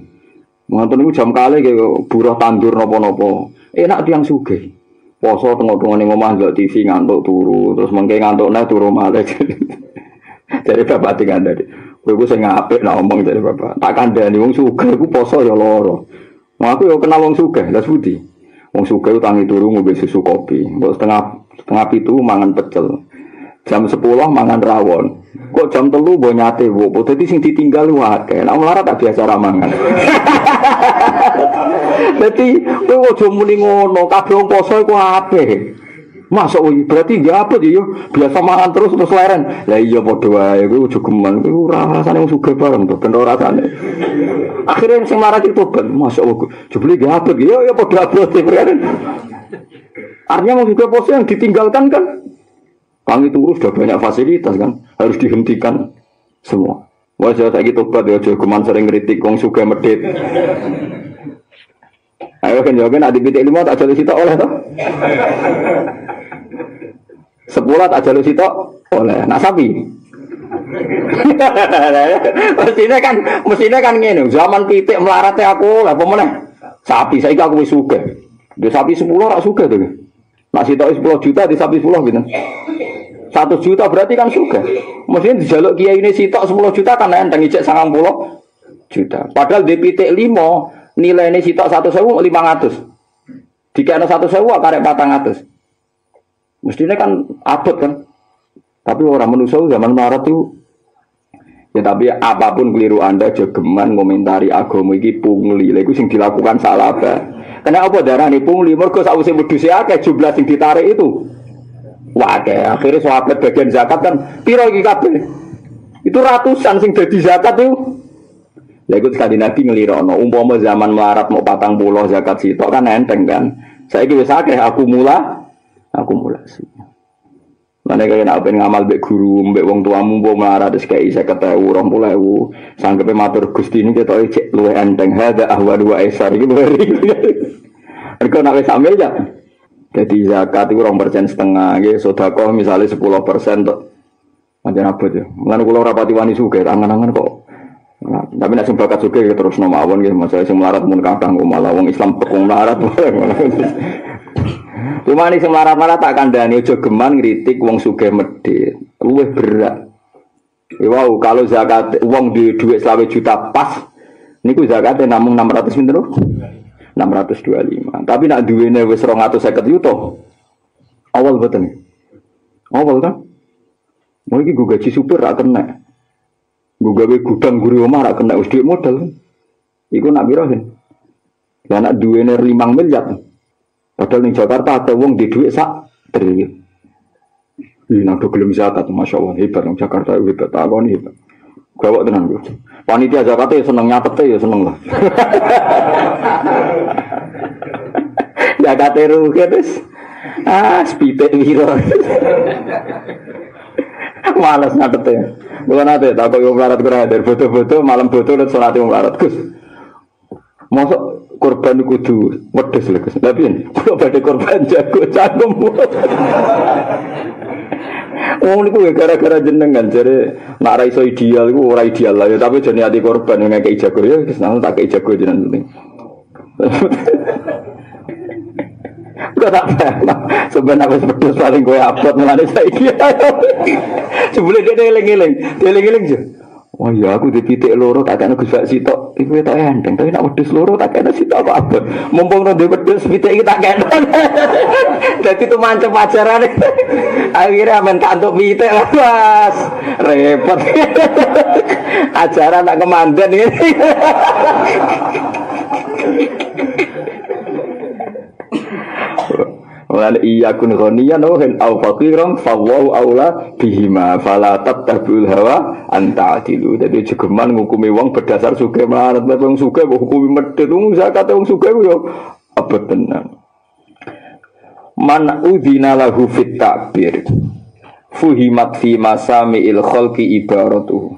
Ngoten niku jam kali kayak buruh tandur napa-napa. Enak tiang sugih. Poso tengok-tengok ning omah ndelok TV ngantuk turu, terus mengke ngantuk neh turu malah. Jadi bapak tinggal dari Kowe ku sing apik lah omong dari bapak. Tak kandhani wong sugih ku poso ya lara. Mau aku yo kenal wong sugih, lha budi. Wong sugih tangi turu ngombe susu kopi. Mbok setengah setengah pitu mangan pecel. Jam 10 mangan rawon. Kok jam telu mbok nyate mbok. Dadi sing ditinggal wae. Nek melarat tak biasa ramangan. Dadi kowe aja muni ngono, kabeh wong poso iku apik. Masuk berarti gak apa dia biasa makan terus terus leren. Lah iya padha wae kuwi ujug geman kuwi ora rasane wong sugih bareng to, ben. Akhirnya sing marah itu ben masuk wih, jebule gak apa ya ya padha abrote kan. Artinya wong sugih pos yang ditinggalkan kan. Kang itu sudah banyak fasilitas kan, harus dihentikan semua. Wajah saya gitu tobat ya, cuman sering kritik wong sugih medit. Ayo kan jawabin adi pitik lima tak jadi sitok oleh toh. Sepuluh tak jalur sitok oleh nak sapi. mestinya kan mestinya kan gini zaman pitik melarate aku lah pemenang sapi saya aku wis suka di sapi sepuluh rak suka tuh nak sitok sepuluh juta di sapi sepuluh gitu satu juta berarti kan suka mestinya di jalur kiai ini sitok sepuluh juta kan enteng ijek sangat puluh juta padahal pitik limo nilai ini sitok satu sewu lima ratus di satu sewu karek patang ratus Mestinya kan abot kan. Tapi orang manusia zaman Maret itu Ya tapi apa pun keliru Anda jogeman ngomentari agama iki pungli. Iku sing dilakukan salah apa? Karena apa darah nih pungli? Mergo sawise wedhus akeh jumlah sing ditarik itu. Wah, kayak akhirnya sahabat bagian zakat kan piro iki kabeh. Itu ratusan sing dadi zakat itu. Lha iku sekali Nabi ngelirokno, umpama zaman melarat mau patang pulau zakat sitok kan enteng kan. Saya wis akeh aku mula akumulasi. Mana kaya nak pengen ngamal bek guru, bek wong tuamu, mbok melarat kata urong pula ewu, sangkepe matur gusti ini kita cek luwe enteng, ada ahwa dua esar gitu beri. Mereka nak sambil ya, jadi zakat itu orang persen setengah, gitu, sodako misalnya sepuluh persen tuh, macam apa tuh? Mengenai kulo rapati wani suge, angan-angan kok. Nah, tapi nak bakat suge ya terus nomawon gitu, masalah sing melarat mun kakang malah wong Islam pekung melarat. Cuma ini semarat marat tak kandani ojo geman ngritik wong suge medit. Luwih berat. Ya, wow, kalau zakat uang di duit selawe juta pas, niku zakatnya namun 600 pinten 625. Tapi nak duwene wis 250 yuto. Awal nih. Awal kan? Mau iki gue gaji super rak kena. Gue gawe gudang guri omah rak kena wis modal. Iku nak birahin. Lah nak duwene 5 miliar. Padahal di Jakarta ada uang di duit sak triliun. Ini nado gelem zakat, masya Allah hebat. Jakarta hebat, tak hebat. Gawak tenan gue. Panitia Jakarta ya seneng nyatet ya seneng lah. Jakarta rugi terus. Ah, spite wiro. Males nyatet ya. Bukan nanti, tak yang melarat kurang ada. Foto-foto, malam foto, dan sholat yang melarat. Gus, Masuk korban kudu wedes lho Gus. Tapi kula badhe korban jago cangkem. Oh niku ya gara-gara jenengan jare nak ra iso ideal iku ora ideal lah ya tapi jane ati korban yang ngekeki jago ya wis tak kei jago jenengan penting. Gak tak pernah. Sebenarnya aku paling gue upload mulai saya. Sebelum dia eling-eling, dia aja. Oh iya aku di titik loro tak kena Gus Sitok. Iku tak enteng, tapi nak wedhus loro tak kena sitok apa apa. Mumpung nanti wedhus titik iki tak kena. Dadi itu mancep pacaran. Akhirnya amen kantuk pitik lah Mas. Repot. Ajaran nak kemandan ini. Mulane iya kun ghaniyan wa hin au faqiran fa aula bihima fala tattabi'ul hawa anta adilu. Dadi jegeman ngukumi wong berdasar sugih melarat wong sugih kok hukumi medhit wong zakat wong sugih yo abot tenan. Man udhina lahu fit takbir fuhimat fi masami'il khalqi ibaratuhu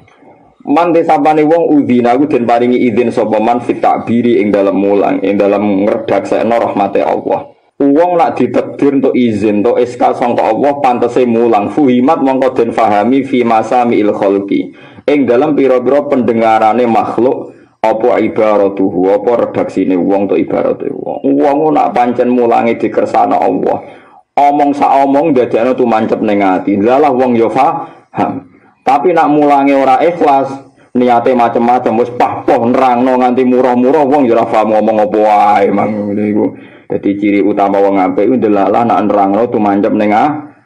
Man desapane wong udhina aku den paringi izin sapa man fit takbiri ing dalam mulang ing dalam ngredaksekno rahmate Allah. Wong nak ditakdir untuk izin untuk SK sangka Allah pantese mulang. Fuhimat mongko den fahami fi masami il khalqi. Ing dalam pira-pira pendengarane makhluk apa ibaratuhu apa redaksine wong to ibarate wong. Wong nak pancen mulangi dikersana Allah. Omong sa omong dadekno tumancep ning ati. Lalah wong yo paham tapi nak mulangi ora ikhlas niate macam-macam wis pah-pah nerangno nganti murah-murah wong yo ora paham ngomong apa wae mang. Niku Jadi ciri utama wong apik iku ndelalah nak nerangno tumancep ning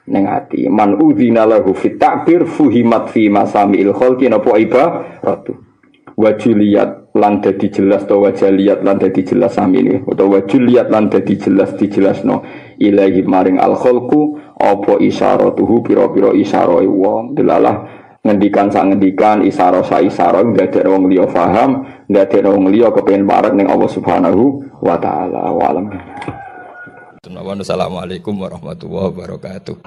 ning ati. Man udzina lahu fit takbir fuhimat fi masami'il khalqi napa ibaratu. Wajuliat lan dadi jelas to wajaliat lan dadi jelas sami ini utawa wajuliat lan dadi jelas dijelasno ilahi maring al khalqu apa isyaratuhu pira-pira isyarae wong delalah ngendikan sak ngendikan isaro sa isaro ndadek wong liya paham ndadek wong liya kepengin parek ning Allah Subhanahu wa taala wa alam Assalamualaikum warahmatullahi wabarakatuh.